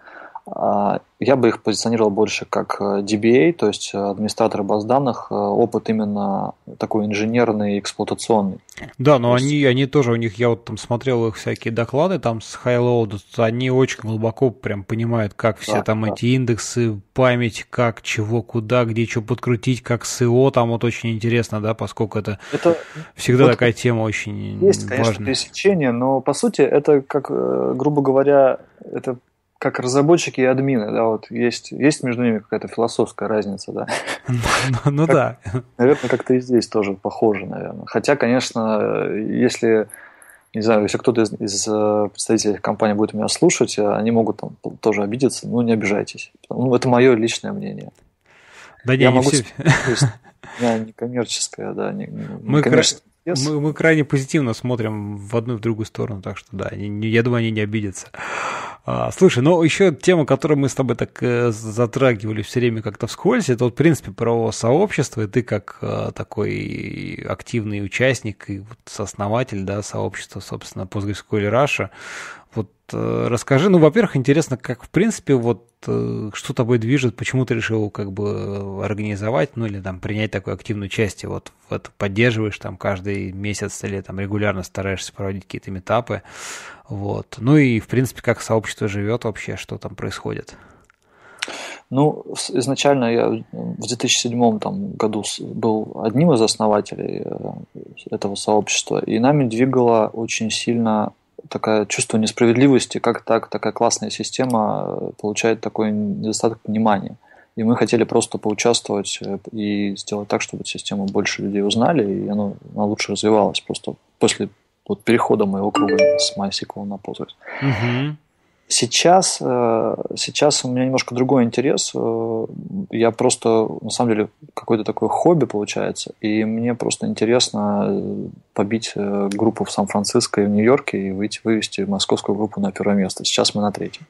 А, я бы их позиционировал больше как э, DBA, то есть администратор баз данных, опыт именно такой инженерный, эксплуатационный. Да, но есть... они, они тоже, у них, я вот там смотрел их всякие доклады там с Highload, они очень глубоко прям понимают, как все да, там да. эти индексы, память, как, чего, куда, где что подкрутить, как ИО, там вот очень интересно, да, поскольку это, это всегда вот такая тема очень есть, важная. конечно, пересечение, но по сути это, как, э, грубо говоря, это как разработчики и админы, да, вот есть, есть между ними какая-то философская разница, да. Ну, ну да. Наверное, как-то и здесь тоже похоже, наверное. Хотя, конечно, если, не знаю, если кто-то из, из э, представителей компании будет меня слушать, они могут там тоже обидеться, ну, не обижайтесь. Ну, это мое личное мнение. Да не, Я не могу... Все... Я не коммерческая, да, не, не мы, коммерческая. Yes. Мы, мы крайне позитивно смотрим в одну и в другую сторону, так что да, я думаю, они не обидятся. А, слушай, ну еще тема, которую мы с тобой так э, затрагивали все время как-то вскользь, это вот в принципе правового сообщества, и ты как э, такой активный участник и вот сооснователь да, сообщества, собственно, PostgreSQL Russia, вот э, расскажи, ну, во-первых, интересно, как в принципе вот э, что тобой движет, почему ты решил как бы организовать, ну или там принять такую активную часть, вот в это поддерживаешь там каждый месяц или там регулярно стараешься проводить какие-то метапы, вот. Ну и в принципе, как сообщество живет вообще, что там происходит. Ну, изначально я в 2007 там, году был одним из основателей э, этого сообщества, и нами двигало очень сильно такое чувство несправедливости, как так такая классная система э, получает такой недостаток понимания. И мы хотели просто поучаствовать э, и сделать так, чтобы систему больше людей узнали, и она, она лучше развивалась просто после вот перехода моего круга с MySQL на Postgres. Угу. Сейчас, э, сейчас у меня немножко другой интерес. Э, я просто, на самом деле, какое-то такое хобби получается. И мне просто интересно э, побить группу в Сан-Франциско и в Нью-Йорке и выйти, вывести московскую группу на первое место. Сейчас мы на третьем.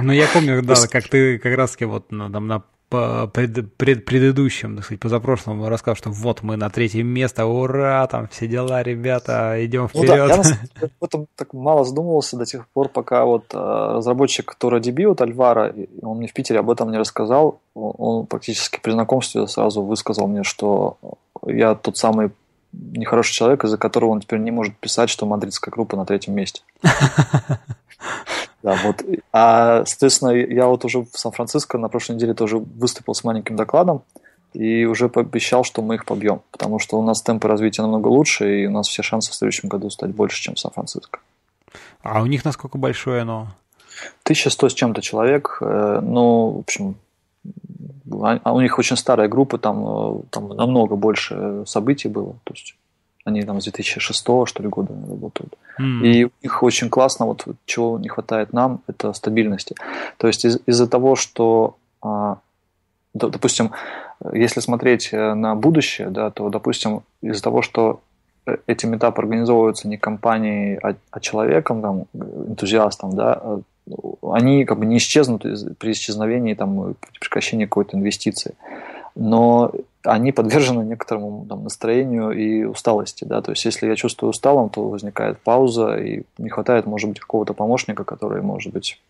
Ну, я помню, да, как ты как раз вот там, на по пред, пред, предыдущем, так сказать, позапрошлом рассказал, что вот мы на третьем месте, ура, там все дела, ребята, идем вперед. Ну да, я об этом так мало задумывался до тех пор, пока вот э, разработчик Тора DB, вот Альвара, он мне в Питере об этом не рассказал, он практически при знакомстве сразу высказал мне, что я тот самый нехороший человек, из-за которого он теперь не может писать, что мадридская группа на третьем месте. Да, вот. А, соответственно, я вот уже в Сан-Франциско на прошлой неделе тоже выступил с маленьким докладом и уже пообещал, что мы их побьем, потому что у нас темпы развития намного лучше, и у нас все шансы в следующем году стать больше, чем в Сан-Франциско. А у них насколько большое оно? 1100 с чем-то человек. Э, ну, в общем, а, а у них очень старая группа, там, э, там намного больше событий было. То есть они там с 2006 что ли года работают. Mm. И у них очень классно, вот чего не хватает нам, это стабильности. То есть из- из-за того, что, а, допустим, если смотреть э, на будущее, да, то, допустим, из-за того, что э, эти метапы организовываются не компанией, а, а человеком, там, энтузиастом, да, они как бы не исчезнут при исчезновении, там, при прекращении какой-то инвестиции. Но они подвержены некоторому там, настроению и усталости. Да? То есть, если я чувствую усталым, то возникает пауза, и не хватает, может быть, какого-то помощника, который, может быть,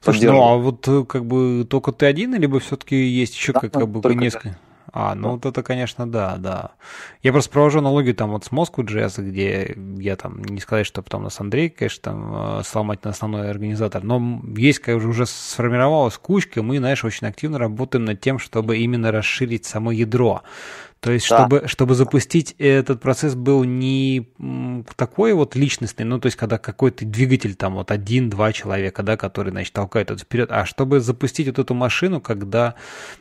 Слушай, ну а вот э, как бы только ты один, либо все-таки есть еще да, как, бы несколько? А, ну вот это, конечно, да, да. Я просто провожу аналогию там вот с Moscow JS, где я там, не сказать, что потом нас Андрей, конечно, там э, сломать на основной организатор, но есть, как уже сформировалась кучка, мы, знаешь, очень активно работаем над тем, чтобы именно расширить само ядро. То есть, да. чтобы, чтобы запустить этот процесс был не такой вот личностный, ну, то есть, когда какой-то двигатель, там, вот один-два человека, да, который, значит, толкает это вперед, а чтобы запустить вот эту машину, когда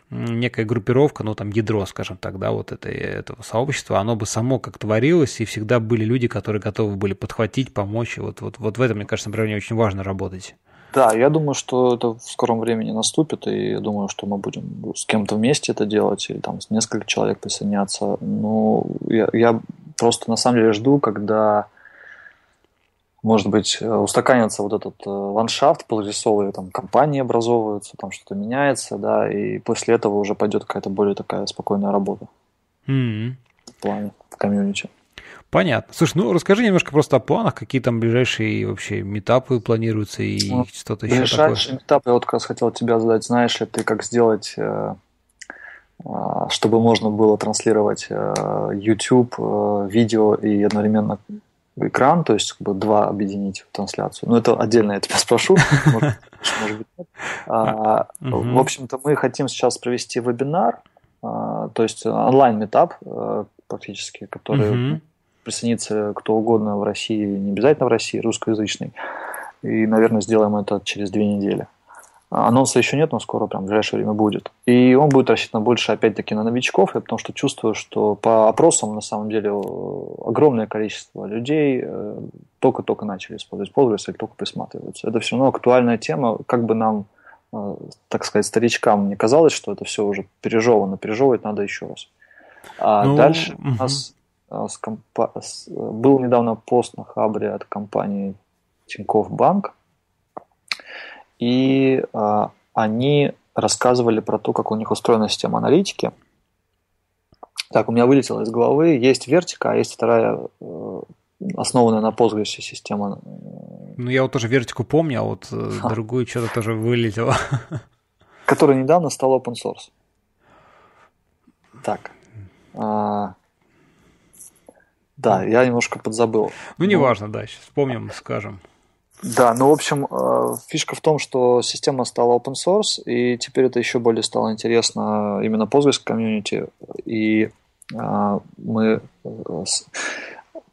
некая группировка, ну, там, ядро, скажем так, да, вот это, этого сообщества, оно бы само как творилось, и всегда были люди, которые готовы были подхватить, помочь, и вот, вот, вот в этом, мне кажется, направлении очень важно работать. Да, я думаю, что это в скором времени наступит, и я думаю, что мы будем с кем-то вместе это делать, или там с несколько человек присоединяться. Но я, я просто на самом деле жду, когда, может быть, устаканится вот этот э, ландшафт полурисовый, там компании образовываются, там что-то меняется, да, и после этого уже пойдет какая-то более такая спокойная работа mm-hmm. в плане, в комьюнити. Понятно. Слушай, ну расскажи немножко просто о планах, какие там ближайшие вообще метапы планируются и ну, что-то еще такое. Ближайшие метапы, я вот как раз хотел тебя задать, знаешь ли ты, как сделать, э, э, чтобы можно было транслировать э, YouTube, видео и одновременно экран, то есть как бы два объединить в трансляцию. Ну, это отдельно я тебя спрошу, может, быть нет. А, в общем-то, мы хотим сейчас провести вебинар, то есть онлайн-метап практически, который присоединиться кто угодно в России, не обязательно в России, русскоязычный. И, наверное, сделаем это через две недели. Анонса еще нет, но скоро, прям в ближайшее время будет. И он будет рассчитан больше, опять-таки, на новичков, я потому что чувствую, что по опросам, на самом деле, огромное количество людей э, только-только начали использовать Postgres или только присматриваются. Это все равно актуальная тема, как бы нам, э, так сказать, старичкам не казалось, что это все уже пережевано, пережевывать надо еще раз. А ну, дальше угу. у нас с компа... с... был недавно пост на Хабре от компании Тинькофф Банк, и а, они рассказывали про то, как у них устроена система аналитики. Так, у меня вылетело из головы. Есть вертика, а есть вторая э, основанная на Postgres система. Ну, я вот тоже вертику помню, а вот э, а. другую что-то тоже вылетело. Которая недавно стала open source. Так. А, да, я немножко подзабыл. Ну, неважно, да, сейчас вспомним, скажем. Да, ну, в общем, э, фишка в том, что система стала open source, и теперь это еще более стало интересно именно Postgres комьюнити. И а, мы... Э,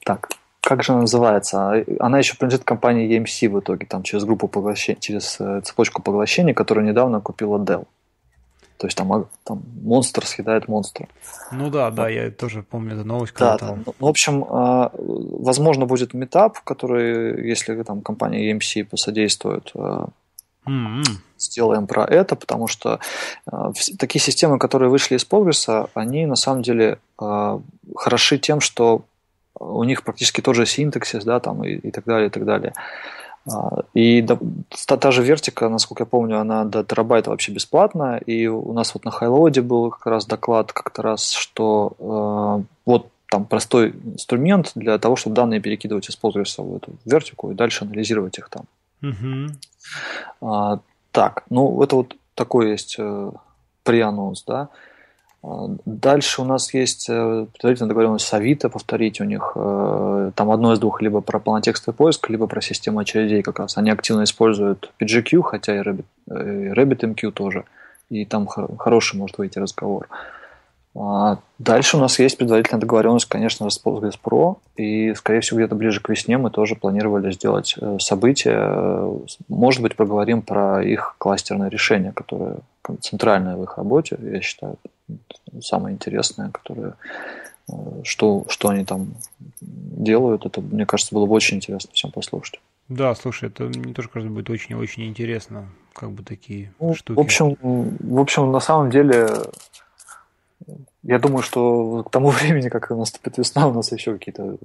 так, как же она называется? Она еще принадлежит компании EMC в итоге, там через группу поглощения, через э, цепочку поглощения, которую недавно купила Dell. То есть там, там монстр съедает монстра. Ну да, да, я тоже помню эту новость. Да, там... ну, в общем, а, возможно, будет метап, который, если там компания EMC посодействует, mm-hmm. сделаем про это, потому что такие системы, которые вышли из Postgres, они на самом деле хороши тем, что у них практически тот же синтаксис, да, там и, и так далее, и так далее. А, и та, та же вертика, насколько я помню, она до терабайта вообще бесплатна. И у нас вот на Хайлоуде был как раз доклад как-то раз, что э, вот там простой инструмент для того, чтобы данные перекидывать из Postgres в эту вертику и дальше анализировать их там. Угу. А, так, ну это вот такой есть э, преанонс, да. Дальше у нас есть э, предварительная договоренность с Авито, повторить у них э, там одно из двух, либо про полнотекстовый поиск, либо про систему очередей как раз. Они активно используют PGQ, хотя и Rabbit, и RabbitMQ тоже, и там хороший может выйти разговор. А дальше у нас есть предварительная договоренность, конечно, с Postgres и, скорее всего, где-то ближе к весне мы тоже планировали сделать э, событие. Может быть, поговорим про их кластерное решение, которое центральное в их работе, я считаю, самое интересное, которое э, что, что они там делают, это, мне кажется, было бы очень интересно всем послушать. Да, слушай, это мне тоже кажется будет очень-очень интересно, как бы такие ну, штуки. В общем, в общем, на самом деле, я думаю, что к тому времени, как наступит весна, у нас еще какие-то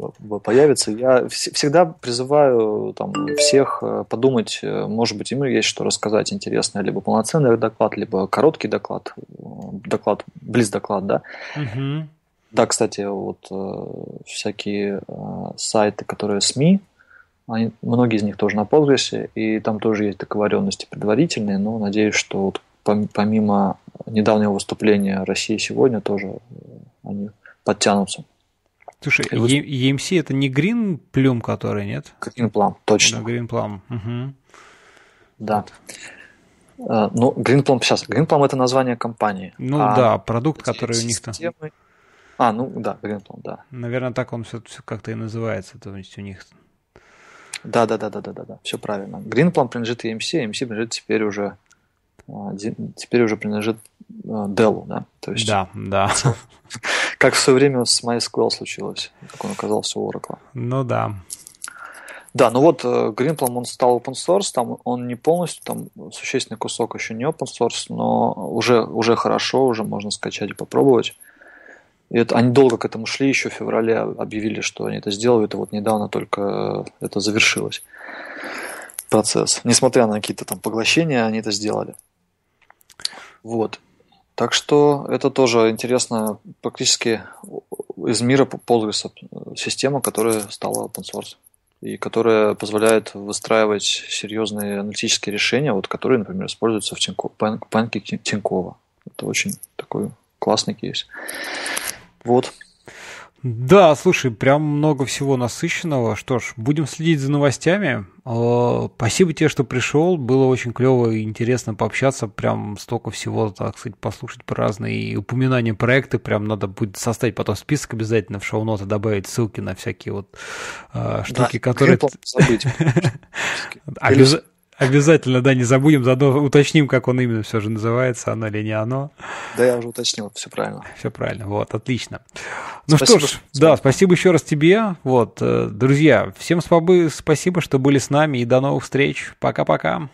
появятся. Я всегда призываю там, всех э, подумать, э, может быть, им есть что рассказать интересное, либо полноценный доклад, либо короткий доклад, э, доклад, близ доклад, да. Угу. Да, кстати, вот всякие сайты, которые СМИ, они, многие из них тоже на Postgres, и там тоже есть договоренности предварительные, но надеюсь, что вот помимо недавнего выступления России сегодня тоже они подтянутся. Слушай, EMC это не Green Plum, который, нет? Green Plum, точно. Да, Green Plum. Угу. Да. Вот. Ну, Green Plum сейчас. Green Plum это название компании. Ну а да, продукт, который у них там. А, ну да, Green Plum, да. Наверное, так он все, все как-то и называется, то есть у них. Да, да, да, да, да, да, да, все правильно. Green Plum принадлежит EMC, EMC принадлежит теперь уже теперь уже принадлежит а, Dell, да? То есть, да, да. Как в свое время с MySQL случилось, как он оказался у Oracle. Ну да. Да, ну вот э, Greenplum, он стал open source, там он не полностью, там существенный кусок еще не open source, но уже, уже хорошо, уже можно скачать и попробовать. И это, они долго к этому шли, еще в феврале объявили, что они это сделают, и вот недавно только это завершилось процесс. Несмотря на какие-то там поглощения, они это сделали. Вот. Так что это тоже интересно, практически из мира Postgres система, которая стала open source и которая позволяет выстраивать серьезные аналитические решения, вот, которые, например, используются в панке Тинькова. Это очень такой классный кейс. Вот. Да, слушай, прям много всего насыщенного. Что ж, будем следить за новостями. А, спасибо тебе, что пришел. Было очень клево и интересно пообщаться. Прям столько всего, так сказать, послушать про разные упоминания проекты. Прям надо будет составить потом список обязательно в шоу-ноты, добавить ссылки на всякие вот э, штуки, да, которые... Обязательно. Обязательно, да, не забудем, заодно уточним, как он именно все же называется, оно или не оно. Да, я уже уточнил, все правильно. Все правильно, вот, отлично. Ну спасибо, что ж, да, спасибо еще раз тебе. Вот, э, друзья, всем спасибо, что были с нами и до новых встреч. Пока-пока.